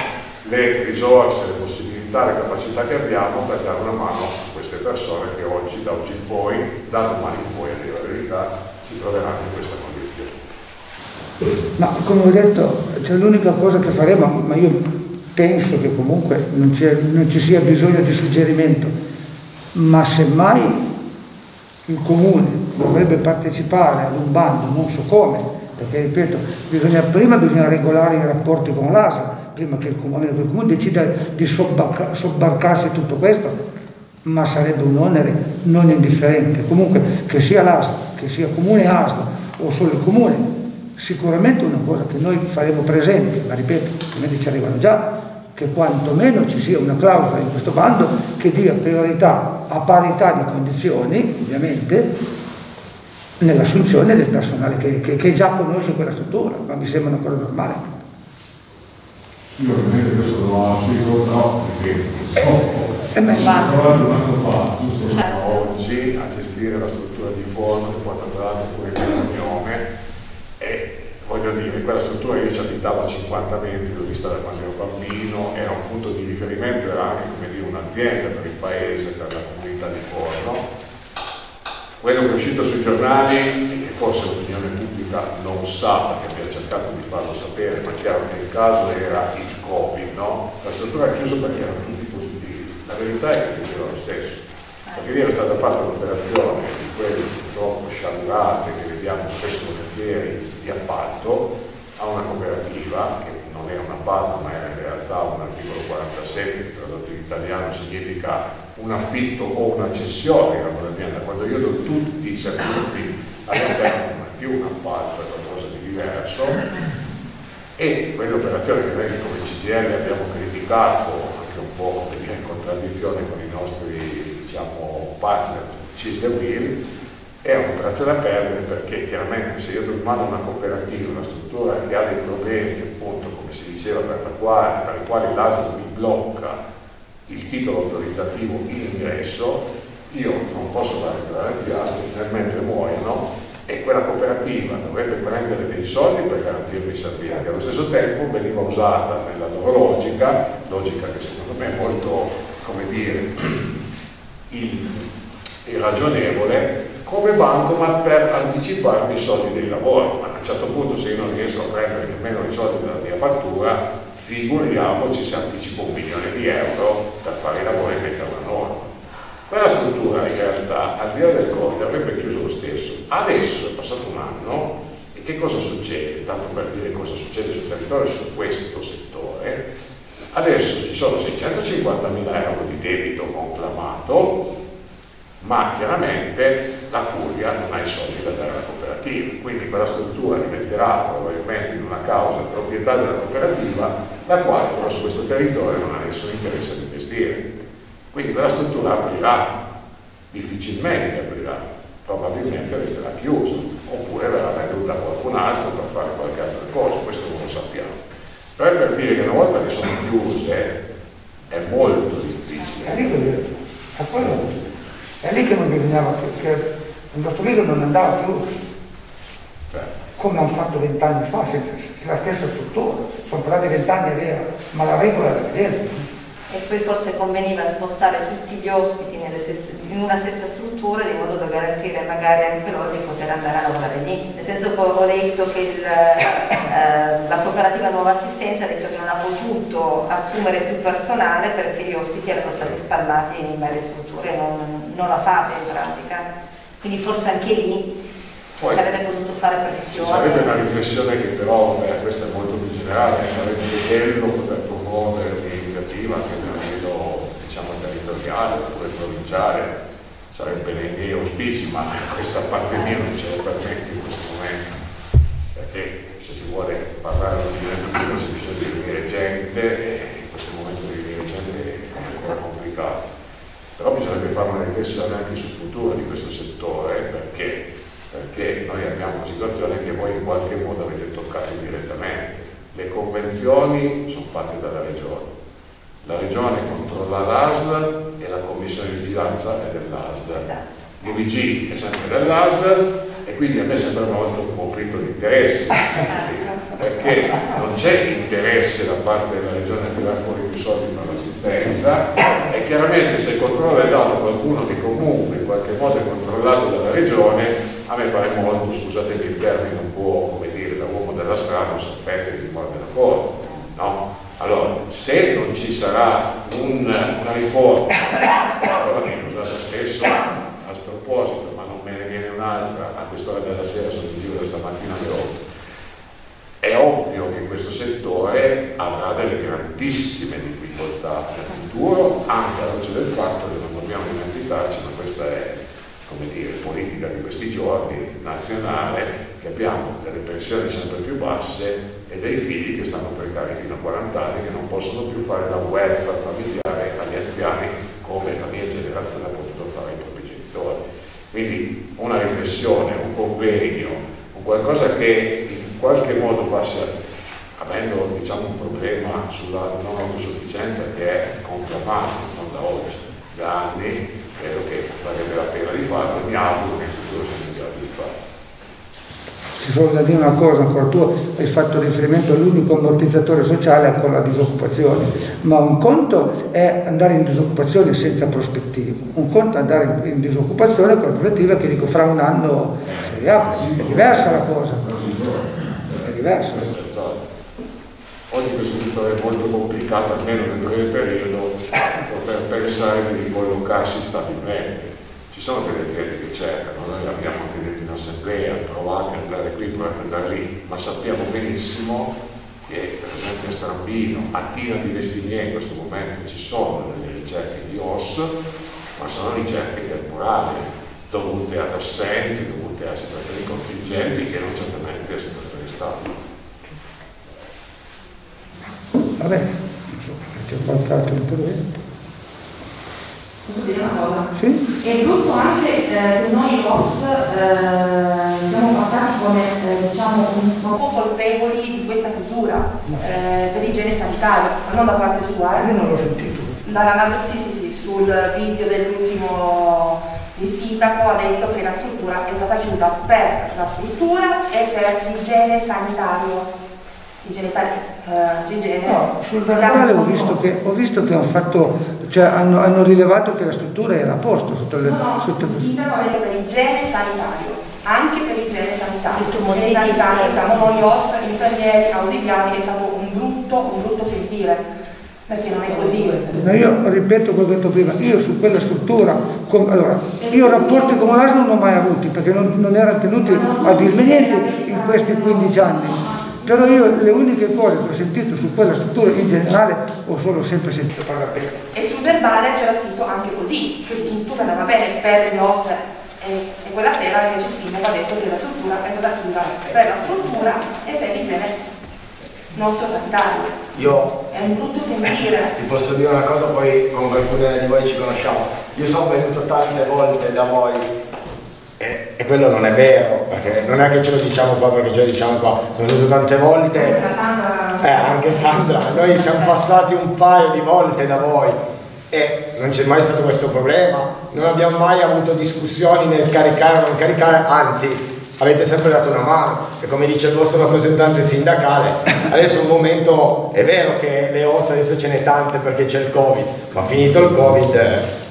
le risorse, le possibilità, le capacità che abbiamo per dare una mano a queste persone che oggi, da oggi in poi, da domani in poi, a dire la verità, si troveranno in questa. Ma come ho detto, c'è l'unica cosa che faremo, ma io penso che comunque non, non ci sia bisogno di suggerimento, ma semmai il comune dovrebbe partecipare ad un bando, non so come, perché ripeto, bisogna, prima bisogna regolare i rapporti con l'ASA, prima che il comune, il comune decida di sobbarca, sobbarcarsi tutto questo, ma sarebbe un onere non indifferente. Comunque che sia l'ASA, che sia comune ASA o solo il comune, sicuramente una cosa che noi faremo presente, ma ripeto, i ci arrivano già, che quantomeno ci sia una clausola in questo bando che dia priorità a parità di condizioni, ovviamente, nell'assunzione del personale che, che, che, già conosce quella struttura, ma mi sembra una cosa normale. Io ovviamente questo lo auspico, no, perché eh, beh, certo. oggi a gestire la struttura di forma che porta tra l'altro pure voglio dire, quella struttura io ci abitavo a 50 metri, l'ho vista da quando ero bambino, era un punto di riferimento, era anche come dire un'azienda per il paese, per la comunità di Forno. Quello che è uscito sui giornali e forse l'opinione pubblica non sa, perché abbiamo cercato di farlo sapere, ma chiaro che il caso era il Covid, no? La struttura è chiusa perché erano tutti positivi. La verità è che diceva lo stesso. Perché lì era stata fatta un'operazione di quelle purtroppo sciagurate che vediamo spesso volentieri appalto a una cooperativa che non è un appalto ma era in realtà un articolo 47 che tradotto in italiano significa un affitto o una cessione di un'azienda. Quando io do tutti i servizi all'esterno non è più un appalto, è qualcosa di diverso e quell'operazione che noi come CGL abbiamo criticato anche un po' in contraddizione con i nostri diciamo, partner CISL e È un'operazione a perdere perché chiaramente se io domando una cooperativa, una struttura che ha dei problemi, appunto come si diceva, per, la quale, per i quali l'ASL mi blocca il titolo autorizzativo in ingresso, io non posso dare garanziati nel mentre muoiono e quella cooperativa dovrebbe prendere dei soldi per garantirmi i servizi. Allo stesso tempo veniva usata nella loro logica, logica che secondo me è molto, come dire, irragionevole, come bancomat per anticiparmi i soldi dei lavori, ma a un certo punto se io non riesco a prendere nemmeno i soldi della mia fattura, figuriamoci se anticipo un milione di euro per fare i lavori e mettere una norma. Quella struttura in realtà, al di là del Covid, avrebbe chiuso lo stesso. Adesso è passato un anno e che cosa succede? Tanto per dire cosa succede sul territorio su questo settore, adesso ci sono 650 mila euro di debito conclamato ma chiaramente la curia non ha i soldi da dare alla cooperativa, quindi quella struttura diventerà probabilmente in una causa proprietà della cooperativa, la quale però su questo territorio non ha nessun interesse ad investire. Quindi quella struttura aprirà, difficilmente aprirà, probabilmente resterà chiusa, oppure verrà venduta a qualcun altro per fare qualche altra cosa, questo non lo sappiamo. Però è per dire che una volta che sono chiuse è molto difficile. È lì che non bisognava più, che il nostro video non andava più come hanno fatto vent'anni fa, la stessa struttura. Sono parlati vent'anni è vero, ma la regola era questa. e poi forse conveniva spostare tutti gli ospiti in una stessa struttura di modo da garantire magari anche loro di poter andare a lavorare lì. Nel senso che ho letto che il, eh, la cooperativa Nuova Assistenza ha detto che non ha potuto assumere più personale perché gli ospiti erano stati spallati in varie strutture, non, non la fate in pratica. Quindi forse anche lì poi, sarebbe potuto fare pressione. Sarebbe una riflessione che però, eh, questa è molto più generale, sarebbe bello poter promuovere un'iniziativa che a livello diciamo, territoriale provinciale sarebbe nei miei auspici, ma questa pandemia non ce lo permette in questo momento, perché se si vuole parlare di c'è bisogno di riunire gente e in questo momento di riunire gente è ancora complicato. Però bisognerebbe fare una riflessione anche sul futuro di questo settore, perché perché noi abbiamo una situazione che voi in qualche modo avete toccato direttamente. Le convenzioni sono fatte dalla Regione. La Regione controlla l'ASL e la Commissione di Vigilanza è dell'ASL. Esatto. L'UVG è sempre dell'ASL e quindi a me sembra molto un conflitto di interessi perché non c'è interesse da parte della Regione a tirare fuori più soldi per l'assistenza e chiaramente se il controllo è dato a qualcuno che comunque in qualche modo è controllato dalla Regione a me pare molto, scusatemi il termine un po' come dire da uomo della strada un serpente che ti morde la coda no? Allora se non ci sarà un, una riforma allora viene usata spesso a sproposito ma non me ne viene un'altra a quest'ora della sera sono in giro da stamattina alle 8 è ovvio che questo settore avrà delle grandissime difficoltà nel futuro anche alla luce del fatto che non dobbiamo dimenticarci ma questa è dire, politica di questi giorni nazionale, che abbiamo delle pensioni sempre più basse e dei figli che stanno precari fino a 40 anni che non possono più fare da welfare familiare agli anziani come la mia generazione ha potuto fare i propri genitori. Quindi una riflessione, un convegno, un qualcosa che in qualche modo faccia, avendo diciamo, un problema sulla non autosufficienza che è conclamato non da oggi, da anni, credo che varrebbe la pena di farlo mi auguro che in futuro siamo in grado di farlo. Ci sono da dire una cosa, ancora tu hai fatto riferimento all'unico ammortizzatore sociale con la disoccupazione, ma un conto è andare in disoccupazione senza prospettiva, un conto è andare in disoccupazione con la prospettiva che dico fra un anno si riapre, è diversa la cosa, è diversa. Oggi questo settore è molto complicato, almeno nel breve periodo, poter pensare di ricollocarsi stabilmente. Ci sono delle aziende che cercano, noi l'abbiamo anche detto in assemblea, provate ad andare qui, provate ad andare lì, ma sappiamo benissimo che per esempio a Strambino, a Tina di Vestigné in questo momento ci sono delle ricerche di OS, ma sono ricerche temporali, dovute ad assenze, dovute a situazioni contingenti che non certamente a situazioni stabili. Va bene, c'è qualche altro intervento. Posso dire una cosa? Sì? È brutto anche eh, che noi OS eh, siamo passati come eh, diciamo un po' colpevoli di questa chiusura eh, per igiene sanitaria, ma non da parte sua. Eh. Io non l'ho sentito. Dalla, sì, sì, sì, sul video dell'ultimo il sindaco ha detto che la struttura è stata chiusa per la struttura e per l'igiene sanitario eh, no, sul verbale ho visto, che, ho visto che hanno, fatto, cioè hanno, hanno, rilevato che la struttura era a posto sotto le... No, no, sotto... il ha detto per igiene sanitario, anche per igiene sanitario. Igiene sanitario, siamo noi OS, infermieri, ausiliari, è stato un brutto, un brutto sentire perché non è così. Ma io ripeto quello che ho detto prima, io su quella struttura, com, allora, io rapporti con l'ASL non ho mai avuti perché non, non erano tenuti a dirmi niente in questi 15 anni però io le uniche cose che ho sentito su quella struttura in generale ho solo sempre sentito parlare bene. E sul verbale c'era scritto anche così, che tutto andava bene per gli OS e, e, quella sera invece il sindaco ha detto che la struttura è stata chiusa per la struttura e per l'igiene nostro sanitario. Io è un brutto sentire. Ti posso dire una cosa, poi con qualcuno di voi ci conosciamo. Io sono venuto tante volte da voi e, e, quello non è vero, perché non è che ce lo diciamo qua perché ce lo diciamo qua, sono venuto tante volte, eh, anche Sandra, noi siamo passati un paio di volte da voi. E non c'è mai stato questo problema, non abbiamo mai avuto discussioni nel caricare o non caricare, anzi avete sempre dato una mano. E come dice il vostro rappresentante sindacale, adesso è un momento, è vero che le OS adesso ce n'è tante perché c'è il Covid, ma finito il Covid eh,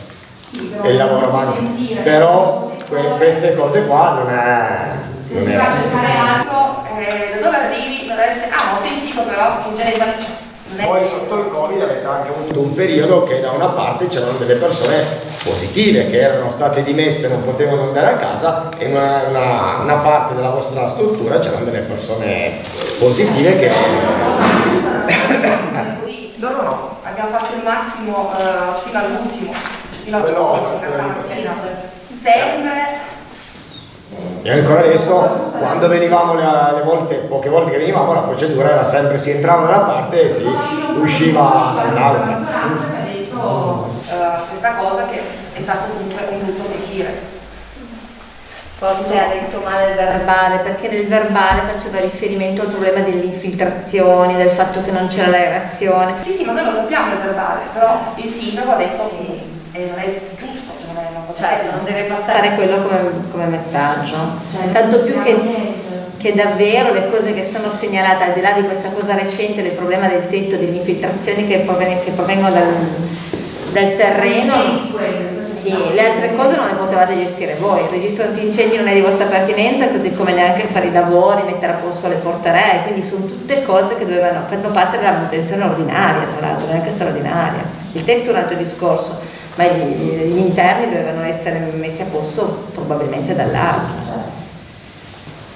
e il lavoro avanti, però queste cose qua non è... Non è... fare altro, eh, da dove arrivi, essere, ah ho sentito però che in genere poi sotto il Covid avete anche avuto un periodo che da una parte c'erano delle persone positive che erano state dimesse e non potevano andare a casa e in una, una, una parte della vostra struttura c'erano delle persone positive che... Loro no, abbiamo fatto il massimo uh, fino all'ultimo, fino all'ultimo, sempre e ancora adesso, quando venivamo le, le volte, poche volte che venivamo, la procedura era sempre si entrava da una parte e si usciva dall'altra. Uh, questa cosa che è stato comunque un brutto sentire. Forse ha detto male il verbale, perché nel verbale faceva riferimento al problema delle infiltrazioni, del fatto che non c'era l'aerazione. Sì, sì, ma noi lo sappiamo il verbale, però il sindaco ha detto che eh, non è giusto certo, non deve passare quello come, come messaggio. Certo. Tanto più che, che, davvero le cose che sono segnalate, al di là di questa cosa recente del problema del tetto, delle infiltrazioni che, proven che provengono dal, dal terreno, sì, le altre cose non le potevate gestire voi, il registro antincendi non è di vostra pertinenza, così come neanche fare i lavori, mettere a posto le porteree, quindi sono tutte cose che dovevano, fanno parte della manutenzione ordinaria, tra l'altro, neanche straordinaria. Il tetto è un altro discorso ma gli, gli interni dovevano essere messi a posto probabilmente dall'ASL.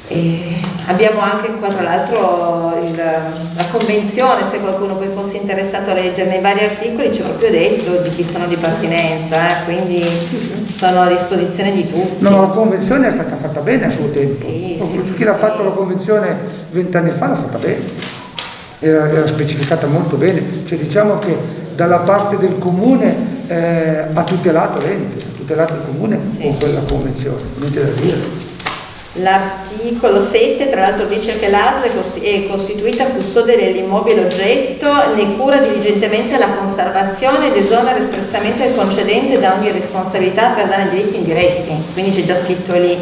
E abbiamo anche qua tra l'altro la convenzione, se qualcuno poi fosse interessato a leggerne i vari articoli, c'è proprio detto di chi sono di pertinenza, eh, quindi sono a disposizione di tutti. No, la convenzione è stata fatta bene a suo tempo. Sì, sì, chi sì, l'ha fatto la convenzione vent'anni fa l'ha fatta bene, era, era specificata molto bene, cioè diciamo che dalla parte del comune eh, ha tutelato l'ente, ha tutelato il comune sì. con quella convenzione, niente da dire. L'articolo 7 tra l'altro dice che l'ASL è costituita custode dell'immobile oggetto, ne cura diligentemente la conservazione ed esonera espressamente il concedente da ogni responsabilità per danni diritti indiretti, quindi c'è già scritto lì.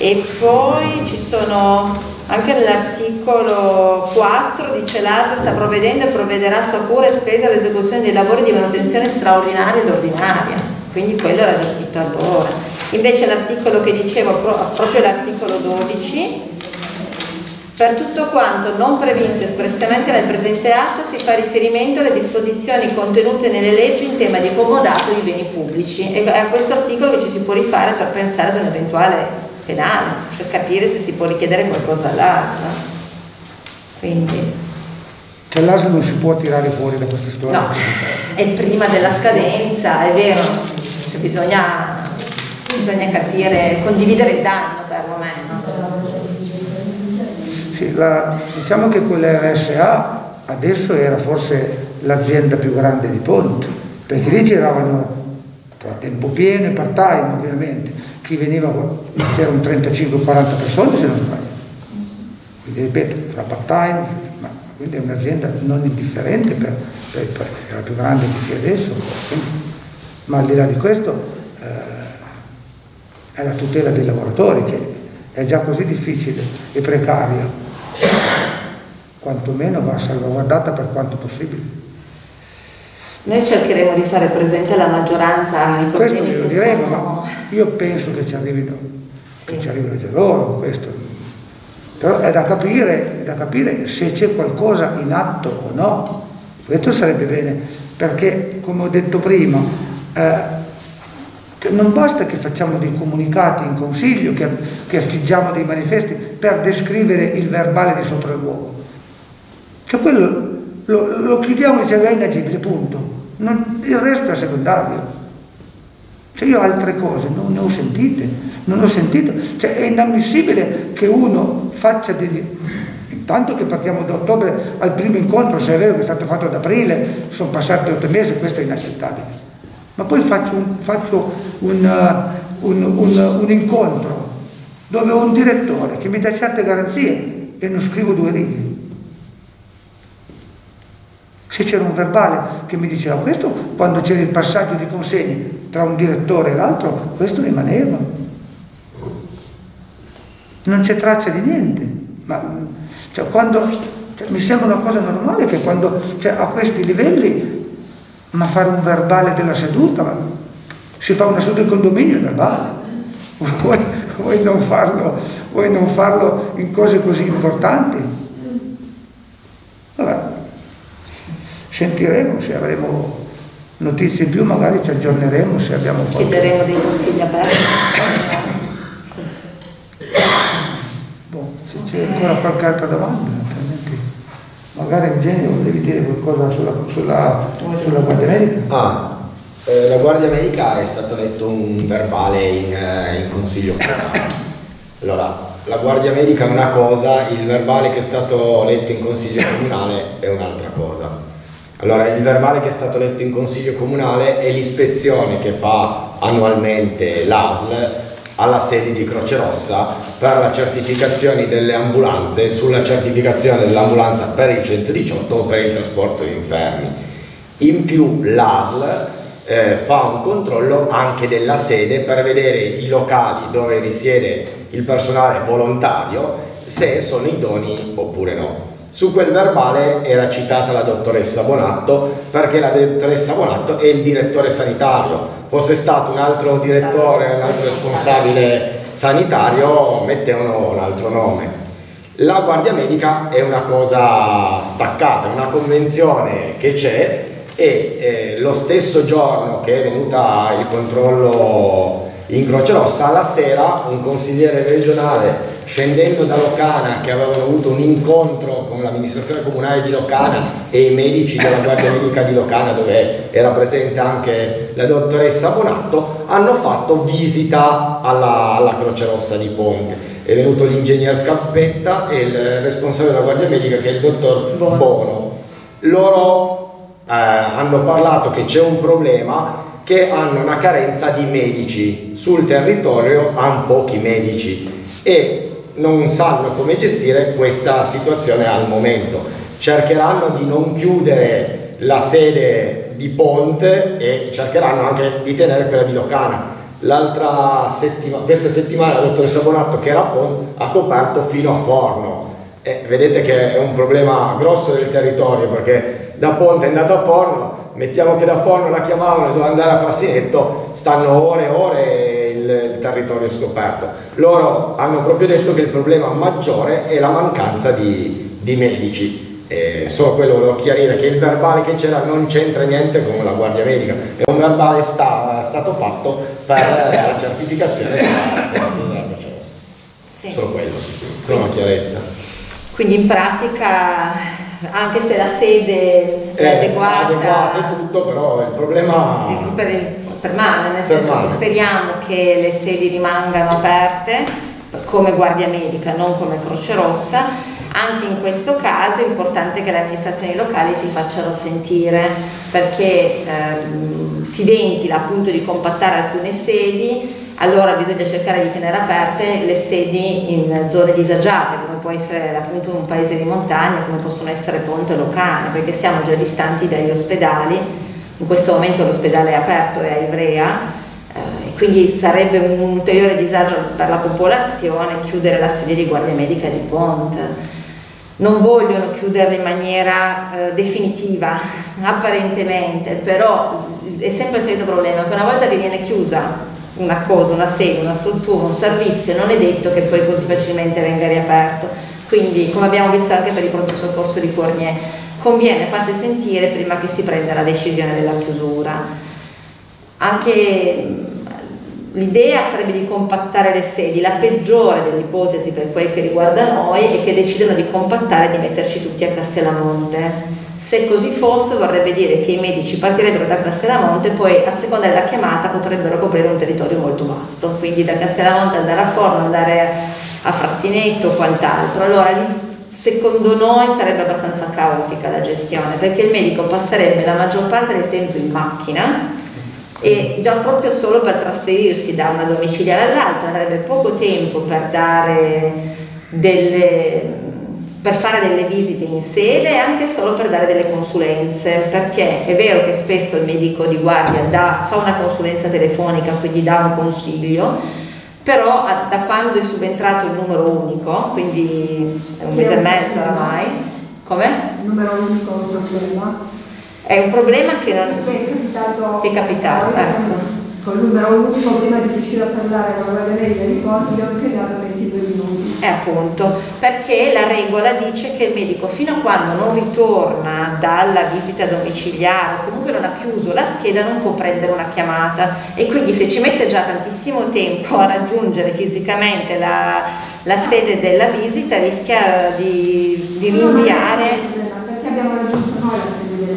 E poi ci sono anche nell'articolo 4 dice l'ASA sta provvedendo e provvederà a sua cura e spesa all'esecuzione dei lavori di manutenzione straordinaria ed ordinaria, quindi quello era già scritto allora. Invece l'articolo che dicevo, proprio l'articolo 12, per tutto quanto non previsto espressamente nel presente atto si fa riferimento alle disposizioni contenute nelle leggi in tema di comodato di beni pubblici. È a questo articolo che ci si può rifare per pensare ad un eventuale penale, cioè capire se si può richiedere qualcosa all'ASL. Quindi... Cioè l'ASL non si può tirare fuori da questa storia? No, è prima della scadenza, è vero, cioè bisogna, bisogna capire, condividere il danno perlomeno. Sì, la, diciamo che quella RSA adesso era forse l'azienda più grande di Ponte, perché lì giravano a tempo pieno e part time ovviamente, chi veniva, c'erano 35-40 persone se non sbaglio, quindi ripeto, fra part time, ma quindi è un'azienda non indifferente per, per, per, la più grande che sia adesso, quindi, ma al di là di questo eh, è la tutela dei lavoratori che è già così difficile e precaria, quantomeno va salvaguardata per quanto possibile. Noi cercheremo di fare presente alla maggioranza i problemi Questo lo diremo, sono... ma io penso che ci arrivino, sì. che ci arrivino già loro questo. Però è da, capire, è da capire se c'è qualcosa in atto o no. Questo sarebbe bene, perché come ho detto prima, eh, non basta che facciamo dei comunicati in consiglio, che, che affiggiamo dei manifesti per descrivere il verbale di sopra il luogo. Cioè quello lo, lo chiudiamo diciamo è inagibile, punto non, il resto è secondario. Cioè io altre cose non ne ho sentite, non ho sentito, cioè è inammissibile che uno faccia degli... Intanto che partiamo da ottobre al primo incontro, se è vero che è stato fatto ad aprile, sono passati otto mesi, questo è inaccettabile. Ma poi faccio un, faccio un, uh, un, un, un incontro dove ho un direttore che mi dà certe garanzie e non scrivo due righe. Se c'era un verbale che mi diceva questo, quando c'era il passaggio di consegne tra un direttore e l'altro, questo rimaneva. non c'è traccia di niente. Ma, cioè, quando, cioè, mi sembra una cosa normale che quando cioè, a questi livelli, ma fare un verbale della seduta, ma, si fa una seduta di condominio verbale. Vuoi, vuoi, non farlo, vuoi non farlo in cose così importanti? Allora, sentiremo se avremo notizie in più, magari ci aggiorneremo se abbiamo qualche... Chiederemo dei consigli aperti. boh, se c'è ancora qualche altra domanda, altrimenti magari Eugenio volevi dire qualcosa sulla, sulla, sulla Guardia Medica? Ah, eh, la Guardia Medica è stato letto un verbale in, eh, in consiglio comunale. Allora, la Guardia Medica è una cosa, il verbale che è stato letto in consiglio comunale è un'altra cosa. Allora, il verbale che è stato letto in Consiglio Comunale è l'ispezione che fa annualmente l'ASL alla sede di Croce Rossa per la certificazione delle ambulanze sulla certificazione dell'ambulanza per il 118 o per il trasporto di infermi. In più l'ASL eh, fa un controllo anche della sede per vedere i locali dove risiede il personale volontario se sono idonei oppure no. Su quel verbale era citata la dottoressa Bonatto perché la dottoressa Bonatto è il direttore sanitario. Fosse stato un altro direttore, un altro responsabile sanitario, mettevano un altro nome. La guardia medica è una cosa staccata, è una convenzione che c'è e eh, lo stesso giorno che è venuta il controllo in Croce Rossa, alla sera un consigliere regionale scendendo da Locana che avevano avuto un incontro con l'amministrazione comunale di Locana e i medici della Guardia Medica di Locana dove era presente anche la dottoressa Bonatto hanno fatto visita alla, alla Croce Rossa di Ponte. È venuto l'ingegner Scappetta e il responsabile della Guardia Medica che è il dottor Bono, Bono. loro eh, hanno parlato che c'è un problema che hanno una carenza di medici. Sul territorio hanno pochi medici. E non sanno come gestire questa situazione al momento. Cercheranno di non chiudere la sede di Ponte e cercheranno anche di tenere quella di Locana. Settimana, questa settimana la dottoressa Bonatto che era a Ponte ha coperto fino a Forno. E vedete che è un problema grosso del territorio perché da Ponte è andato a Forno, mettiamo che da Forno la chiamavano e doveva andare a Frasinetto, stanno ore e ore territorio scoperto. Loro hanno proprio detto che il problema maggiore è la mancanza di, di medici. Eh, solo quello volevo chiarire che il verbale che c'era non c'entra niente con la guardia medica, è un verbale sta, stato fatto per la certificazione della, della Rossa. Sì. Solo quello, solo una chiarezza. Quindi in pratica anche se la sede è adeguata, adeguata e tutto, però il problema per, il, permane, nel senso permane. che speriamo che le sedi rimangano aperte come guardia medica, non come Croce Rossa. Anche in questo caso è importante che le amministrazioni locali si facciano sentire perché ehm, si ventila appunto di compattare alcune sedi allora bisogna cercare di tenere aperte le sedi in zone disagiate, come può essere appunto un paese di montagna, come possono essere Ponte Locane, perché siamo già distanti dagli ospedali, in questo momento l'ospedale è aperto e a Ivrea, eh, quindi sarebbe un ulteriore disagio per la popolazione chiudere la sede di guardia medica di Ponte. Non vogliono chiuderla in maniera eh, definitiva, apparentemente, però è sempre il solito problema che una volta che viene chiusa una cosa, una sede, una struttura, un servizio, non è detto che poi così facilmente venga riaperto. Quindi, come abbiamo visto anche per il pronto soccorso di Fournier, conviene farsi sentire prima che si prenda la decisione della chiusura. Anche l'idea sarebbe di compattare le sedi, la peggiore delle ipotesi per quel che riguarda noi è che decidono di compattare e di metterci tutti a Castellamonte se così fosse vorrebbe dire che i medici partirebbero da Castellamonte e poi a seconda della chiamata potrebbero coprire un territorio molto vasto, quindi da Castellamonte andare a Forno, andare a Frassinetto o quant'altro. Allora secondo noi sarebbe abbastanza caotica la gestione perché il medico passerebbe la maggior parte del tempo in macchina e già proprio solo per trasferirsi da una domiciliare all'altra avrebbe poco tempo per delle per fare delle visite in sede e anche solo per dare delle consulenze, perché è vero che spesso il medico di guardia dà, fa una consulenza telefonica, quindi dà un consiglio, però da quando è subentrato il numero unico, quindi è un mese e mezzo oramai, come? Il numero unico è un problema. È un problema che non ti è capitato, ti è capitato ecco col numero unico prima di riuscire a parlare con la media di ricordi ho impiegato 22 minuti. Eh appunto, perché la regola dice che il medico fino a quando non ritorna dalla visita domiciliare o comunque non ha chiuso la scheda non può prendere una chiamata e quindi se ci mette già tantissimo tempo a raggiungere fisicamente la, la sede della visita rischia di, di rinviare. Perché abbiamo raggiunto noi la sede del,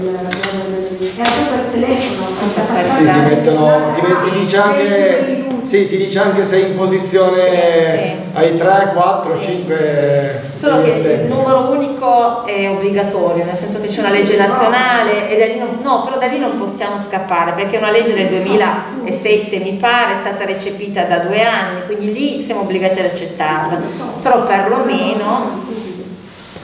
del, era proprio il telefono. Sì, ti mettono, ti, ti dice anche sì, ti dice anche se in posizione sì, ai 3, 4, sì. 5. Solo che il numero unico è obbligatorio, nel senso che c'è una legge nazionale e da lì non, no, però da lì non possiamo scappare perché una legge del 2007 mi pare è stata recepita da due anni, quindi lì siamo obbligati ad accettarla, però perlomeno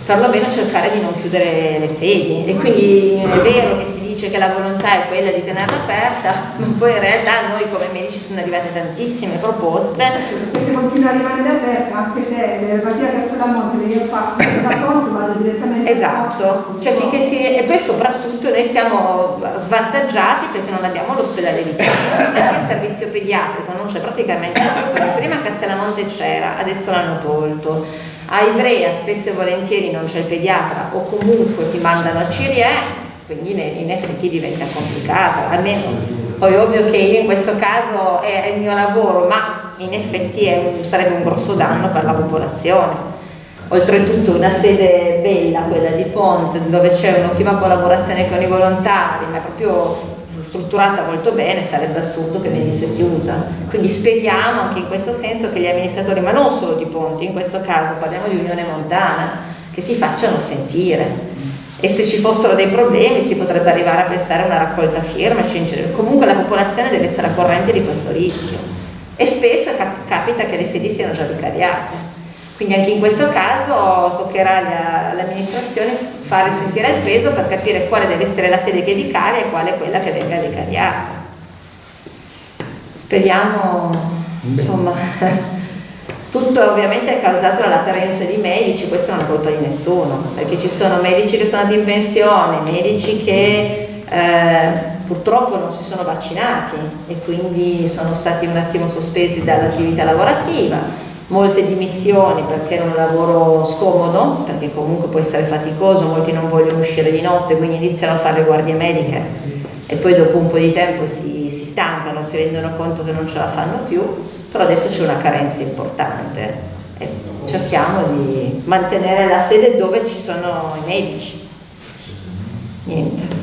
perlomeno cercare di non chiudere le sedi e quindi è vero che si dice che la volontà è quella di tenerla aperta, ma poi in realtà noi come medici sono arrivate tantissime proposte. Se continua a rimanere aperta, anche se le partire a Castellamonte io fatto da conto vado direttamente Esatto, cioè finché si, e poi soprattutto noi siamo svantaggiati perché non abbiamo l'ospedale vicino, anche il servizio pediatrico non c'è praticamente più, perché prima a Castellamonte c'era, adesso l'hanno tolto. A Ivrea spesso e volentieri non c'è il pediatra o comunque ti mandano a Cirie quindi in effetti diventa complicato. Almeno, poi ovvio che io in questo caso è, il mio lavoro, ma in effetti un, sarebbe un grosso danno per la popolazione. Oltretutto una sede bella, quella di Ponte, dove c'è un'ottima collaborazione con i volontari, ma è proprio strutturata molto bene, sarebbe assurdo che venisse chiusa. Quindi speriamo anche in questo senso che gli amministratori, ma non solo di Ponti, in questo caso parliamo di Unione Montana, che si facciano sentire e se ci fossero dei problemi si potrebbe arrivare a pensare a una raccolta firme, cioè comunque la popolazione deve essere a corrente di questo rischio e spesso cap capita che le sedi siano già vicariate. Quindi anche in questo caso toccherà all'amministrazione fare sentire il peso per capire quale deve essere la sede che vicaria e quale è quella che venga vicariata. Speriamo, insomma, tutto ovviamente è causato dalla carenza di medici, questa non è colpa di nessuno, perché ci sono medici che sono andati in pensione, medici che eh, purtroppo non si sono vaccinati e quindi sono stati un attimo sospesi dall'attività lavorativa, molte dimissioni perché era un lavoro scomodo, perché comunque può essere faticoso, molti non vogliono uscire di notte, quindi iniziano a fare le guardie mediche e poi dopo un po' di tempo si, si stancano, si rendono conto che non ce la fanno più però adesso c'è una carenza importante e cerchiamo di mantenere la sede dove ci sono i medici. Niente.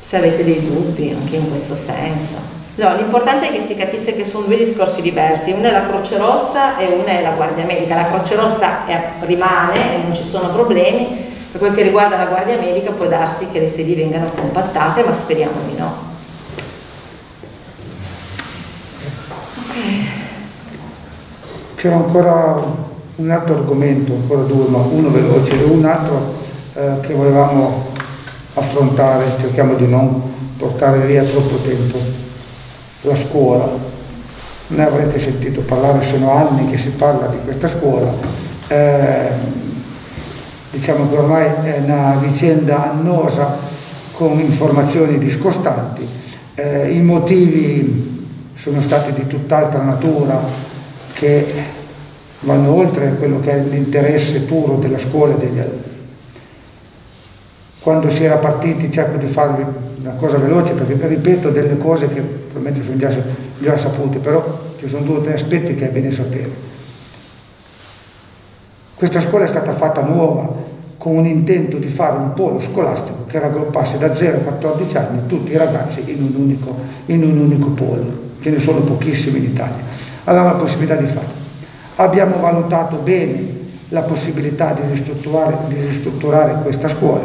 Se avete dei dubbi anche in questo senso. No, l'importante è che si capisse che sono due discorsi diversi, una è la Croce Rossa e una è la Guardia Medica. La Croce Rossa è, rimane e non ci sono problemi, per quel che riguarda la Guardia Medica può darsi che le sedi vengano compattate, ma speriamo di no. C'era ancora un altro argomento, ancora due, ma uno veloce un altro eh, che volevamo affrontare, cerchiamo di non portare via troppo tempo. La scuola. Ne avrete sentito parlare, sono anni che si parla di questa scuola. Eh, diciamo che ormai è una vicenda annosa con informazioni discostanti. Eh, I motivi sono stati di tutt'altra natura che vanno oltre quello che è l'interesse puro della scuola e degli alunni. Quando si era partiti cerco di farvi una cosa veloce perché ripeto delle cose che probabilmente sono già, già sapute, però ci sono due o tre aspetti che è bene sapere. Questa scuola è stata fatta nuova con un intento di fare un polo scolastico che raggruppasse da 0 a 14 anni tutti i ragazzi in un unico, in un unico polo ce ne sono pochissimi in Italia, avevamo la possibilità di farlo. Abbiamo valutato bene la possibilità di ristrutturare, di ristrutturare questa scuola,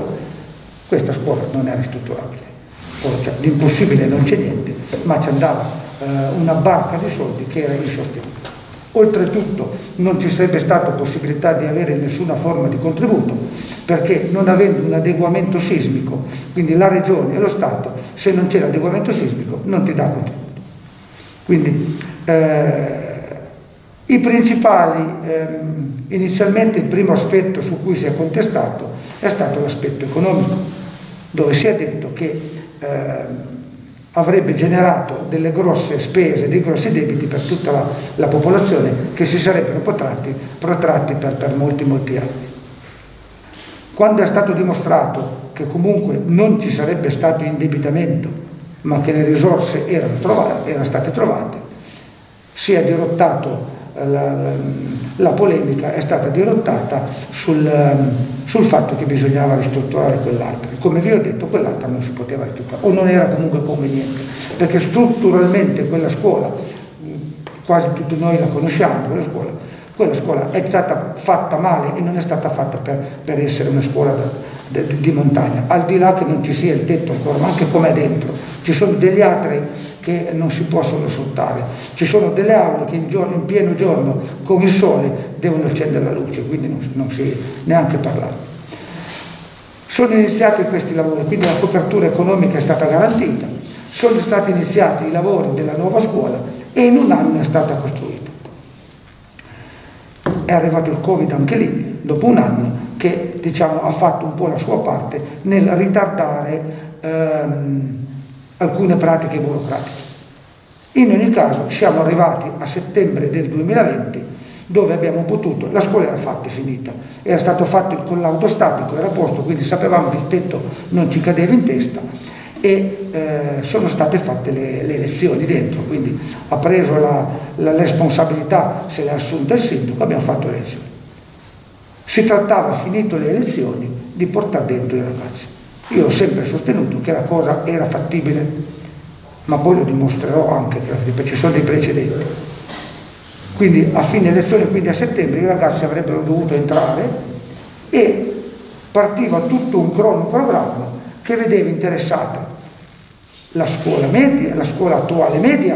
questa scuola non è ristrutturabile, cioè, l'impossibile non c'è niente, ma ci andava eh, una barca di soldi che era insostenibile. Oltretutto non ci sarebbe stata possibilità di avere nessuna forma di contributo perché non avendo un adeguamento sismico, quindi la regione e lo Stato, se non c'è l'adeguamento sismico non ti dà contributo. Quindi eh, i principali, ehm, inizialmente il primo aspetto su cui si è contestato è stato l'aspetto economico, dove si è detto che eh, avrebbe generato delle grosse spese, dei grossi debiti per tutta la, la popolazione che si sarebbero protratti, protratti per, per molti molti anni. Quando è stato dimostrato che comunque non ci sarebbe stato indebitamento, ma che le risorse erano, trovate, erano state trovate, si è dirottato la, la, polemica è stata dirottata sul, sul, fatto che bisognava ristrutturare quell'altra. Come vi ho detto, quell'altra non si poteva ristrutturare, o non era comunque conveniente, perché strutturalmente quella scuola, quasi tutti noi la conosciamo, quella scuola, quella scuola è stata fatta male e non è stata fatta per, per essere una scuola da, da, di montagna, al di là che non ci sia il tetto ancora, ma anche come è dentro. Ci sono degli altri che non si possono sfruttare. Ci sono delle aule che in, giorno, in pieno giorno con il sole devono accendere la luce, quindi non, non si neanche parlare. Sono iniziati questi lavori, quindi la copertura economica è stata garantita, sono stati iniziati i lavori della nuova scuola e in un anno è stata costruita. È arrivato il Covid anche lì, dopo un anno, che diciamo, ha fatto un po' la sua parte nel ritardare ehm, alcune pratiche burocratiche. In ogni caso siamo arrivati a settembre del 2020 dove abbiamo potuto, la scuola era fatta e finita, era stato fatto il collaudo statico, era posto, quindi sapevamo che il tetto non ci cadeva in testa e eh, sono state fatte le, le, elezioni dentro, quindi ha preso la, la responsabilità, se l'ha assunta il sindaco, abbiamo fatto le elezioni. Si trattava, finito le elezioni, di portare dentro i ragazzi. Io ho sempre sostenuto che la cosa era fattibile, ma poi lo dimostrerò anche perché ci sono dei precedenti. Quindi a fine elezione, quindi a settembre, i ragazzi avrebbero dovuto entrare e partiva tutto un cronoprogramma che vedeva interessata la scuola media, la scuola attuale media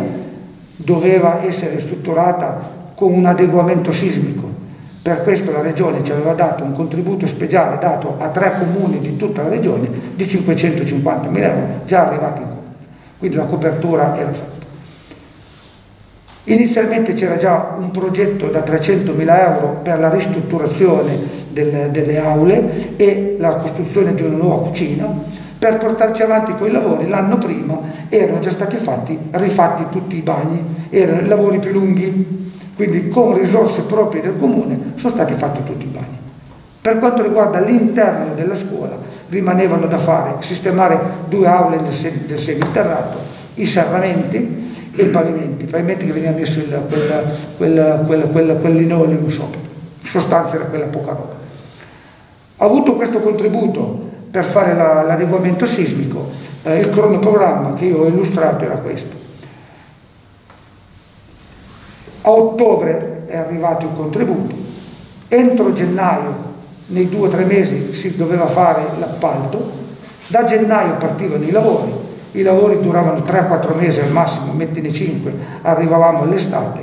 doveva essere strutturata con un adeguamento sismico per questo la Regione ci aveva dato un contributo speciale dato a tre comuni di tutta la Regione di 550 mila euro, già arrivati in comune. Quindi la copertura era fatta. Inizialmente c'era già un progetto da 300 mila euro per la ristrutturazione delle, delle aule e la costruzione di una nuova cucina. Per portarci avanti con i lavori l'anno prima erano già stati fatti, rifatti tutti i bagni, erano i lavori più lunghi, quindi con risorse proprie del comune sono stati fatti tutti i bagni. Per quanto riguarda l'interno della scuola, rimanevano da fare sistemare due aule del, seminterrato, i serramenti e i pavimenti, i pavimenti che veniva messo il, quel, quel, quel, quel, quel linoleum sopra, in sostanza era quella poca roba. Ha avuto questo contributo per fare la, l'adeguamento sismico, eh, il cronoprogramma che io ho illustrato era questo a ottobre è arrivato il contributo, entro gennaio, nei due o tre mesi, si doveva fare l'appalto, da gennaio partivano i lavori, i lavori duravano 3-4 mesi al massimo, mettine 5, arrivavamo all'estate,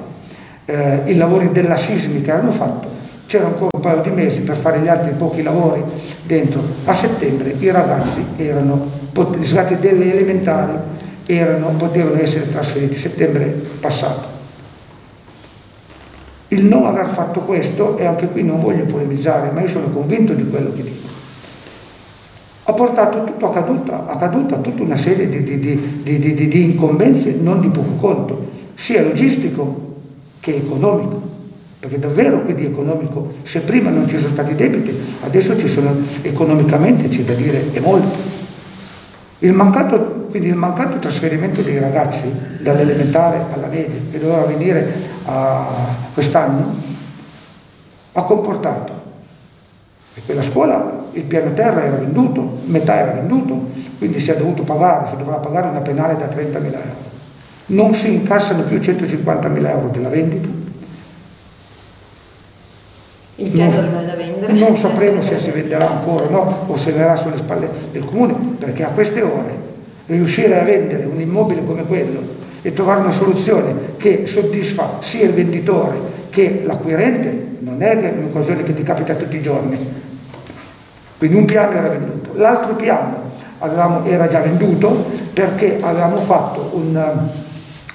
eh, i lavori della sismica erano fatti, c'era ancora un paio di mesi per fare gli altri pochi lavori dentro. A settembre i ragazzi erano, i ragazzi delle elementari erano, potevano essere trasferiti, settembre passato. Il non aver fatto questo, e anche qui non voglio polemizzare, ma io sono convinto di quello che dico, ha portato tutto a caduta, a caduta tutta una serie di, di, di, di, incombenze non di poco conto, sia logistico che economico. Perché davvero quindi economico, se prima non ci sono stati debiti, adesso ci sono economicamente, c'è da dire, e molto. Il mancato, quindi il mancato trasferimento dei ragazzi dall'elementare alla media, che doveva avvenire quest'anno, ha comportato che quella scuola, il piano terra era venduto, metà era venduto, quindi si è dovuto pagare, si dovrà pagare una penale da 30.000 euro. Non si incassano più 150.000 euro della vendita. Il piano non, è da vendere non sapremo se si venderà ancora o no, o se verrà sulle spalle del comune, perché a queste ore riuscire a vendere un immobile come quello e trovare una soluzione che soddisfa sia il venditore che l'acquirente non è un'occasione che ti capita tutti i giorni. Quindi un piano era venduto. L'altro piano avevamo, era già venduto perché avevamo fatto un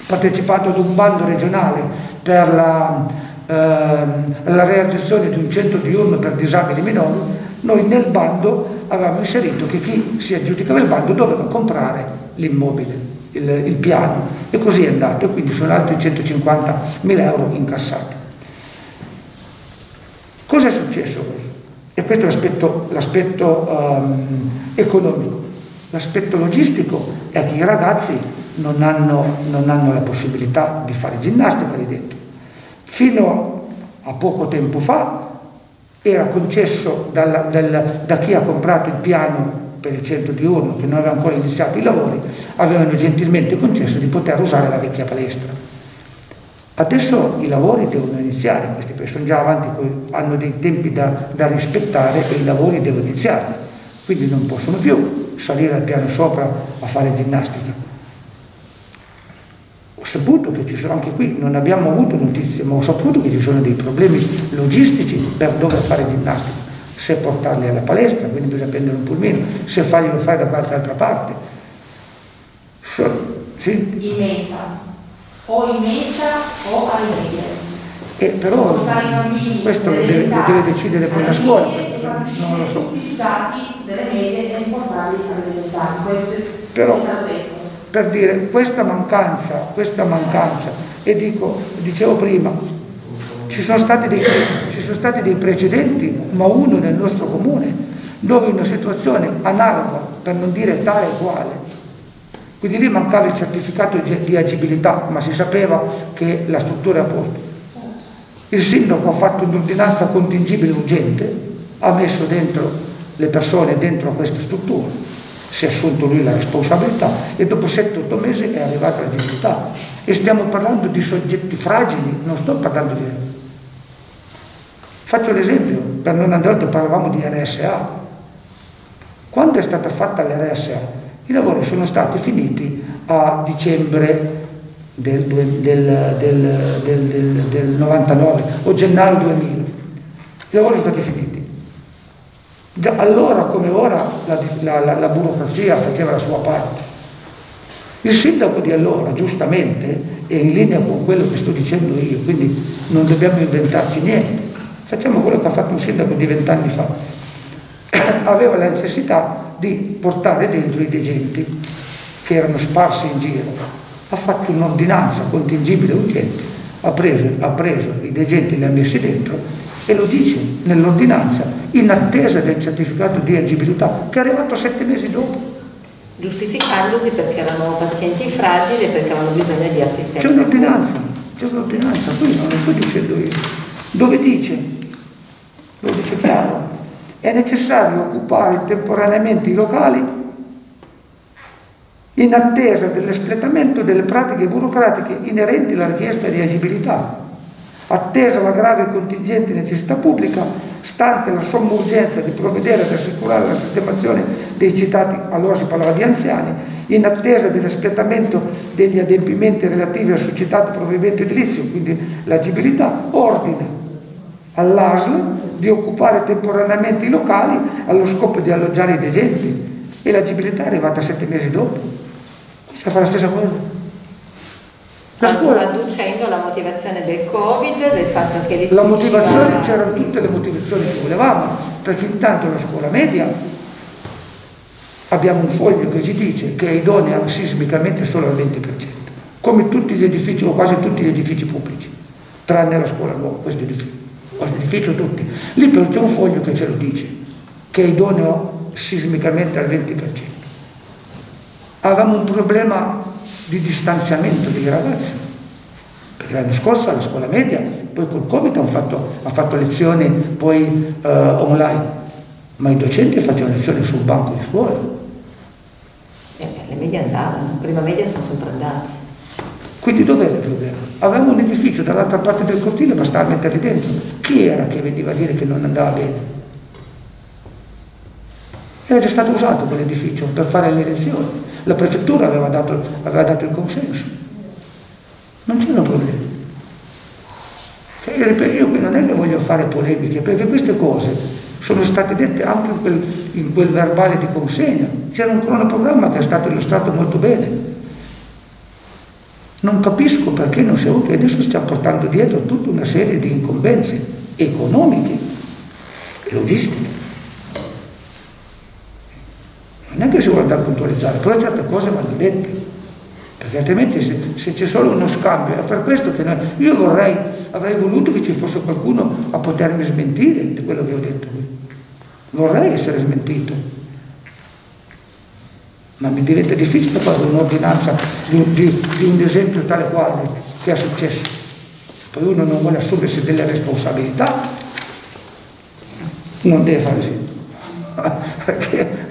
partecipato ad un bando regionale per la, eh, la realizzazione di un centro diurno per disabili minori, noi nel bando avevamo inserito che chi si aggiudicava il bando doveva comprare l'immobile, il, il piano, e così è andato, e quindi sono altri 150 mila euro incassati. Cosa è successo? E questo è l'aspetto, l'aspetto um, economico. L'aspetto logistico è che i ragazzi non hanno, non hanno, la possibilità di fare ginnastica lì dentro. Fino a poco tempo fa era concesso dalla, dal, da chi ha comprato il piano per il centro diurno, che non aveva ancora iniziato i lavori, avevano gentilmente concesso di poter usare la vecchia palestra. Adesso i lavori devono iniziare, questi perché sono già avanti, hanno dei tempi da, da rispettare e i lavori devono iniziare, quindi non possono più salire al piano sopra a fare ginnastica. Ho saputo che ci sono anche qui, non abbiamo avuto notizie, ma ho saputo che ci sono dei problemi logistici per dove fare ginnastica, se portarli alla palestra, quindi bisogna prendere un pulmino, se farglielo fare da qualche altra parte. So, sì? Immensa o in messa o alle medie. Eh, però questo lo deve, lo deve, decidere poi la scuola, non lo so. E però, per dire questa mancanza, questa mancanza, e dico, dicevo prima, ci sono, stati dei, sono stati dei precedenti, ma uno nel nostro comune, dove una situazione analoga, per non dire tale e quale, quindi lì mancava il certificato di agibilità, ma si sapeva che la struttura è a posto. Il sindaco ha fatto un'ordinanza contingibile urgente, ha messo dentro le persone dentro questa struttura, si è assunto lui la responsabilità e dopo 7-8 mesi è arrivata l'agibilità. E stiamo parlando di soggetti fragili, non sto parlando di... Faccio l'esempio, per non andare oltre parlavamo di RSA. Quando è stata fatta l'RSA? I lavori sono stati finiti a dicembre del, del, del, del 99 o gennaio 2000. I lavori sono stati finiti. Da allora come ora la, la, la, la burocrazia faceva la sua parte. Il sindaco di allora, giustamente, è in linea con quello che sto dicendo io, quindi non dobbiamo inventarci niente. Facciamo quello che ha fatto un sindaco di vent'anni fa. Aveva la necessità di portare dentro i degenti che erano sparsi in giro. Ha fatto un'ordinanza contingibile urgente, ha preso, ha preso i degenti, li ha messi dentro e lo dice nell'ordinanza in attesa del certificato di agibilità che è arrivato sette mesi dopo. Giustificandosi perché erano pazienti fragili e perché avevano bisogno di assistenza. C'è un'ordinanza, c'è un'ordinanza, qui non lo sto dicendo io, dove dice, lo dice chiaro, è necessario occupare temporaneamente i locali in attesa dell'espletamento delle pratiche burocratiche inerenti alla richiesta di agibilità, attesa la grave e contingente necessità pubblica, stante la somma urgenza di provvedere ad assicurare la sistemazione dei citati, allora si parlava di anziani, in attesa dell'espletamento degli adempimenti relativi al succitato provvedimento edilizio, quindi l'agibilità, ordine all'ASL di occupare temporaneamente i locali allo scopo di alloggiare i degenti e l'agibilità è arrivata sette mesi dopo. Si fa la stessa cosa. La scuola adducendo la motivazione del Covid, del fatto che La motivazione, c'erano tutte le motivazioni che volevamo, perché intanto la scuola media abbiamo un foglio che ci dice che è idonea sismicamente solo al 20%, come tutti gli edifici o quasi tutti gli edifici pubblici, tranne la scuola nuova, questo edificio ostrificio tutti. Lì però c'è un foglio che ce lo dice, che è idoneo sismicamente al 20%. Avevamo un problema di distanziamento dei ragazzi, perché l'anno scorso alla scuola media, poi col Covid fatto, hanno fatto lezioni poi uh, online, ma i docenti facevano lezioni sul banco di scuola. Eh, le medie andavano, prima media sono sempre andati. Quindi dov'era il problema? Avevamo un edificio dall'altra parte del cortile, bastava metterli dentro. Chi era che veniva a dire che non andava bene? Era già stato usato quell'edificio per fare le elezioni. La prefettura aveva dato, aveva dato il consenso. Non c'erano problemi. Cioè, io qui non è che voglio fare polemiche, perché queste cose sono state dette anche in quel, in quel verbale di consegna. C'era un cronoprogramma che è stato illustrato molto bene Non capisco perché non si è avuto, e adesso stiamo portando dietro tutta una serie di incombenze economiche e logistiche. Non è che si vuole andare a puntualizzare, però certe cose vanno dette, perché altrimenti se, se c'è solo uno scambio, è per questo che noi, io vorrei, avrei voluto che ci fosse qualcuno a potermi smentire di quello che ho detto qui. Vorrei essere smentito, ma mi diventa difficile fare un'ordinanza di, di, di, un esempio tale quale che è successo. Poi uno non vuole assumersi delle responsabilità, non deve fare. Perché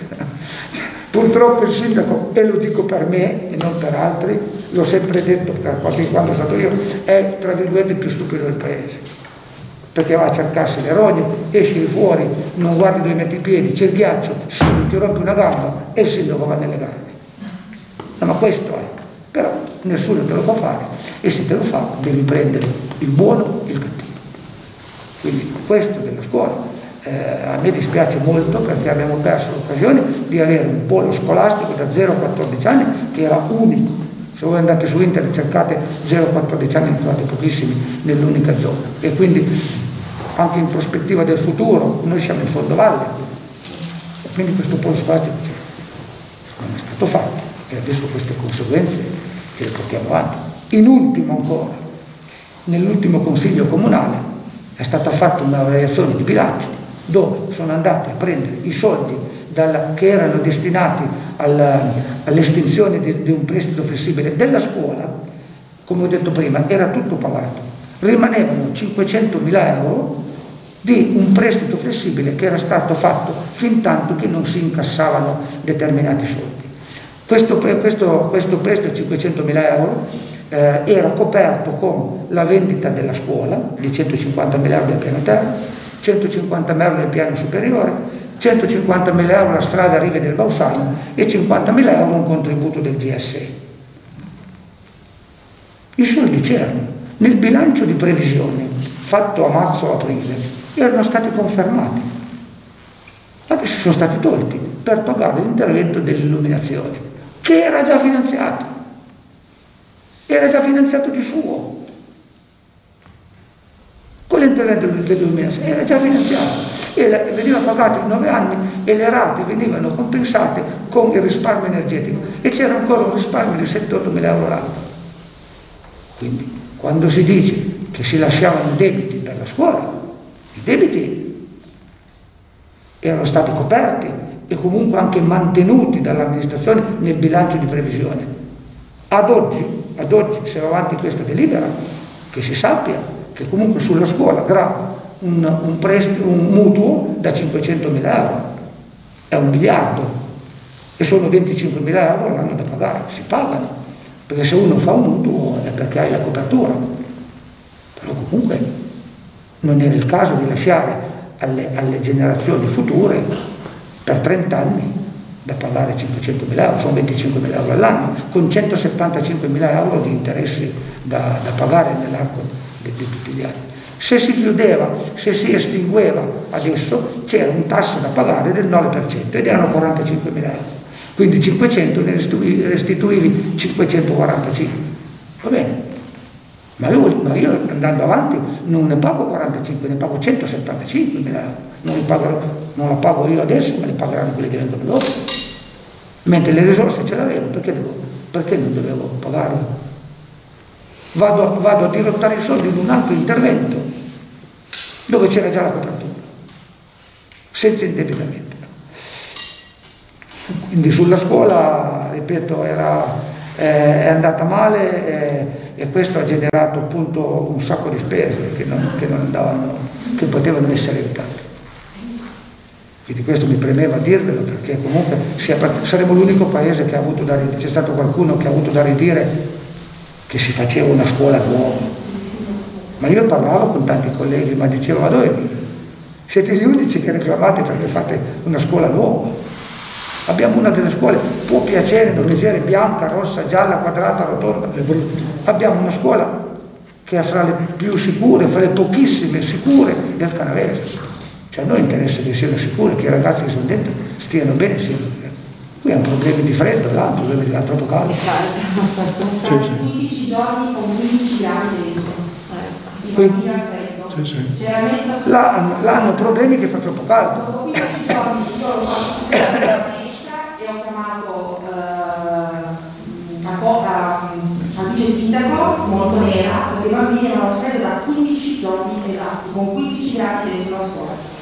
purtroppo il sindaco, e lo dico per me e non per altri, l'ho sempre detto, perché quando sono stato io, è tra virgolette il più stupido del paese perché va a cercarsi le rogne, esci fuori, non guardi dove metti i piedi, c'è il ghiaccio, si ti rompe una gamba e il sindaco va nelle gambe. No, ma questo è. Però nessuno te lo fa fare e se te lo fa devi prendere il buono e il cattivo. Quindi questo della scuola eh, a me dispiace molto perché abbiamo perso l'occasione di avere un polo scolastico da 0 a 14 anni che era unico se voi andate su internet cercate 0-14 anni trovate pochissimi nell'unica zona. E quindi anche in prospettiva del futuro, noi siamo in fondo valle, quindi questo polo scolastico non è stato fatto? E adesso queste conseguenze ce le portiamo avanti. In ultimo ancora, nell'ultimo consiglio comunale è stata fatta una variazione di bilancio dove sono andati a prendere i soldi dalla, che erano destinati all'estinzione di, di un prestito flessibile della scuola, come ho detto prima, era tutto pagato. Rimanevano 500 mila euro di un prestito flessibile che era stato fatto fin tanto che non si incassavano determinati soldi. Questo, questo, questo prestito di 500.000 euro eh, era coperto con la vendita della scuola di 150.000 euro del piano terra, 150.000 euro del piano superiore, 150.000 euro la strada Rive del Bausano e 50.000 euro un contributo del GSE. I soldi c'erano. Nel bilancio di previsione fatto a marzo-aprile erano stati confermati. Adesso sono stati tolti per pagare l'intervento dell'illuminazione, che era già finanziato. Era già finanziato di suo. Quell'intervento dell'illuminazione era già finanziato e veniva pagato in nove anni e le rate venivano compensate con il risparmio energetico e c'era ancora un risparmio di 7-8 mila euro l'anno. Quindi quando si dice che si lasciavano debiti per la scuola, i debiti erano stati coperti e comunque anche mantenuti dall'amministrazione nel bilancio di previsione. Ad oggi, ad oggi se va avanti questa delibera, che si sappia che comunque sulla scuola grava un, un, un mutuo da 500 mila euro, è un miliardo. E sono 25 mila euro l'anno da pagare, si pagano, perché se uno fa un mutuo è perché hai la copertura, però comunque non era il caso di lasciare alle, alle generazioni future per 30 anni da pagare 500.000 euro, sono 25.000 euro all'anno, con 175.000 euro di interessi da, da pagare nell'arco di, di, tutti gli anni. Se si chiudeva, se si estingueva adesso, c'era un tasso da pagare del 9% ed erano 45.000 euro. Quindi 500 ne restituivi 545. Va bene, ma io, ma io, andando avanti non ne pago 45, ne pago 175 mila euro. Non, pago, non, la pago io adesso, ma le pagheranno quelli che vengono dopo. Mentre le risorse ce l'avevo, perché, devo, perché non dovevo pagarlo? Vado, vado, a dirottare i soldi in un altro intervento dove c'era già la copertura, senza indebitamento. Quindi sulla scuola, ripeto, era, eh, è andata male. Eh, e questo ha generato appunto un sacco di spese che, non, che, non andavano, che potevano essere evitate. Quindi questo mi premeva dirvelo perché comunque saremo l'unico paese che ha avuto da ridire, c'è stato qualcuno che ha avuto da ridire che si faceva una scuola nuova. Ma io parlavo con tanti colleghi, ma dicevo, ma dove siete gli unici che reclamate perché fate una scuola nuova? Abbiamo una delle scuole, può piacere, dovere bianca, rossa, gialla, quadrata, rotonda. Abbiamo una scuola che è fra le più sicure, fra le pochissime sicure del Canavese. Cioè a noi interessa che siano sicure, che i ragazzi che sono dentro stiano bene, siano bene. Qui hanno problemi di freddo, là hanno problemi di troppo caldo. Sono 15 giorni con 15 gradi dentro. Di Qui- bambini al freddo. Sì, sì. Là, hanno- là hanno problemi che fa troppo caldo. Dopo 15 giorni io l'ho fatto tutto la palestra e ho chiamato a co- a- al vice sindaco Montonera perché i bambini avevano freddo da 15 giorni esatti, con 15 gradi dentro la scuola.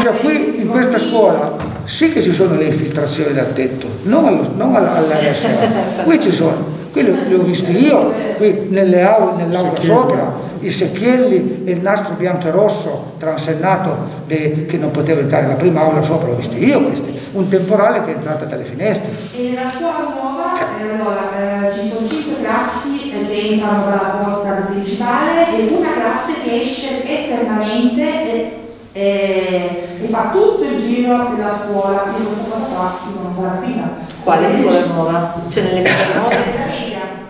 Cioè qui in questa scuola sì che ci sono le infiltrazioni dal tetto, non, allo- non alla- all'RSA, qui ci sono, qui le, le ho viste io, qui nelle aule, nell'aula sopra, i secchielli e il nastro bianco e rosso transennato de- che non poteva entrare, la prima aula sopra l'ho vista io questi, un temporale che è entrato dalle finestre. E nella scuola nuova eh, allora, eh, ci sono 5 classi eh, che entrano dalla porta principale e una classe che esce esternamente e, e- e fa tutto il giro della scuola. Io questa cosa qua non l'ho capita. Quale scuola nuova? Cioè nelle medie nuove?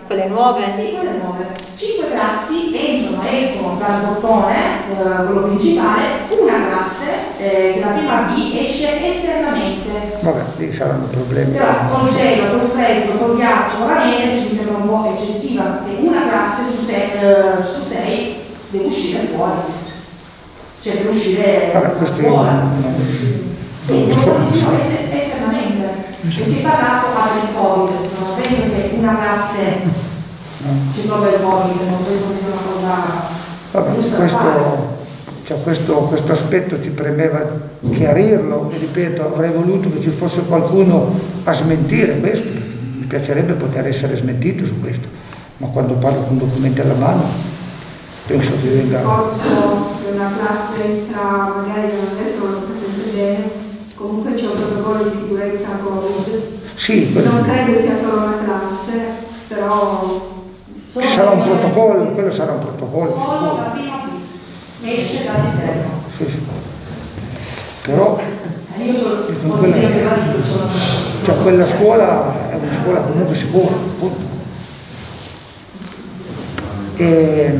Quelle nuove? Sì, quelle nuove. Cinque classi entrano e escono dal portone, eh, quello principale, una classe, eh, la prima B, esce esternamente. Vabbè, lì saranno problemi. Però col gelo, col freddo, col ghiaccio, con la neve ci sembra un po' eccessiva, perché una classe su sei, eh, su sei deve uscire fuori. Cioè deve uscire Vabbè, non- Sì, no, esternamente. E si è parlato anche del Covid, non penso che una classe ci trova il Covid, non penso che sia una cosa Vabbè, giusta questo, cioè, questo, questo aspetto ti premeva chiarirlo e ripeto, avrei voluto che ci fosse qualcuno a smentire questo, mi piacerebbe poter essere smentito su questo, ma quando parlo con documenti alla mano penso che venga... discorso che una classe entra, magari non adesso non bene, comunque c'è un protocollo di sicurezza Covid. Sì, Non credo sia solo una classe, però ci sarà un protocollo, quello sarà un protocollo. Solo la prima esce dall'esterno. Sì, sì. Però E Io sono, quella, cioè, quella scuola è una scuola comunque sicura, punto. E,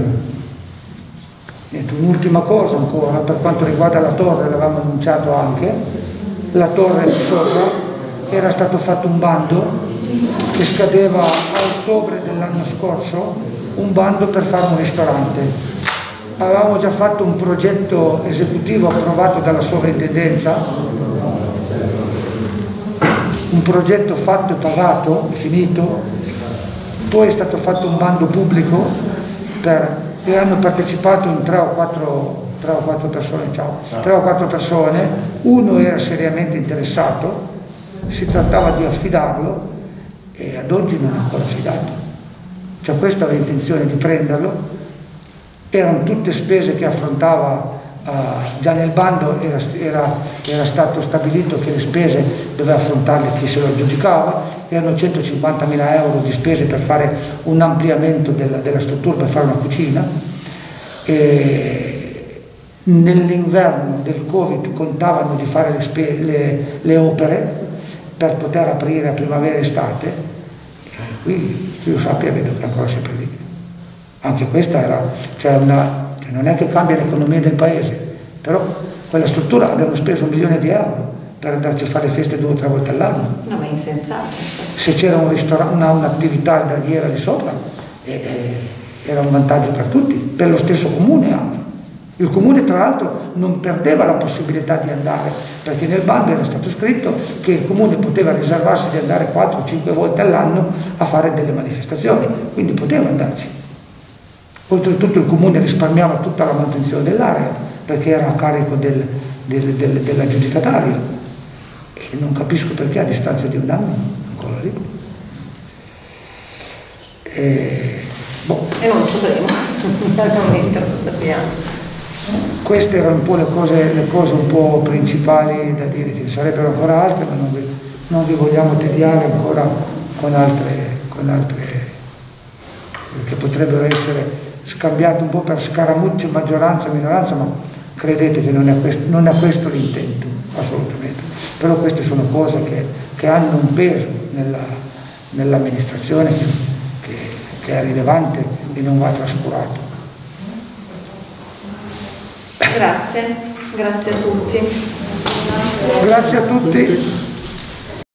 niente, un'ultima cosa ancora per quanto riguarda la torre, l'avevamo annunciato anche, la torre di sopra era stato fatto un bando che scadeva a ottobre dell'anno scorso, un bando per fare un ristorante. Avevamo già fatto un progetto esecutivo approvato dalla sovrintendenza, un progetto fatto e pagato, finito, poi è stato fatto un bando pubblico per, e hanno partecipato in tre o quattro, tre o quattro persone, ciao, tre o quattro persone, uno era seriamente interessato, si trattava di affidarlo e ad oggi non è ancora affidato. Cioè questo aveva intenzione di prenderlo, erano tutte spese che affrontava eh, già nel bando era, era- era stato stabilito che le spese doveva affrontarle chi se lo aggiudicava, erano 150 mila euro di spese per fare un ampliamento della, della struttura, per fare una cucina. E nell'inverno del Covid contavano di fare le, le- le opere per poter aprire a primavera e estate, qui che io sappia vedo che ancora sempre lì. Anche questa era, cioè una, cioè non è che cambia l'economia del paese, però quella struttura abbiamo speso un milione di euro per andarci a fare feste due o tre volte all'anno. No, ma è insensato. Se c'era un ristorante, una, un'attività alberghiera di sopra, eh, eh, era un vantaggio per tutti, per lo stesso comune anche. Il comune tra l'altro non perdeva la possibilità di andare, perché nel bando era stato scritto che il comune poteva riservarsi di andare 4 o 5 volte all'anno a fare delle manifestazioni, quindi poteva andarci. Oltretutto il comune risparmiava tutta la manutenzione dell'area perché era a carico del, del- del- dell'aggiudicatario e non capisco perché a distanza di un anno ancora lì. E, boh, E non lo sapremo. Al momento lo sappiamo. Queste erano un po' le cose, le cose un po' principali da dire, ci sarebbero ancora altre, ma non vi, non vi vogliamo tediare ancora con altre, con altre che potrebbero essere scambiate un po' per scaramucce maggioranza minoranza, ma credete che non è questo, non è questo l'intento, assolutamente. Però queste sono cose che, che hanno un peso nella- nell'amministrazione che- che è rilevante e non va trascurato. Grazie, grazie a tutti. Grazie a tutti.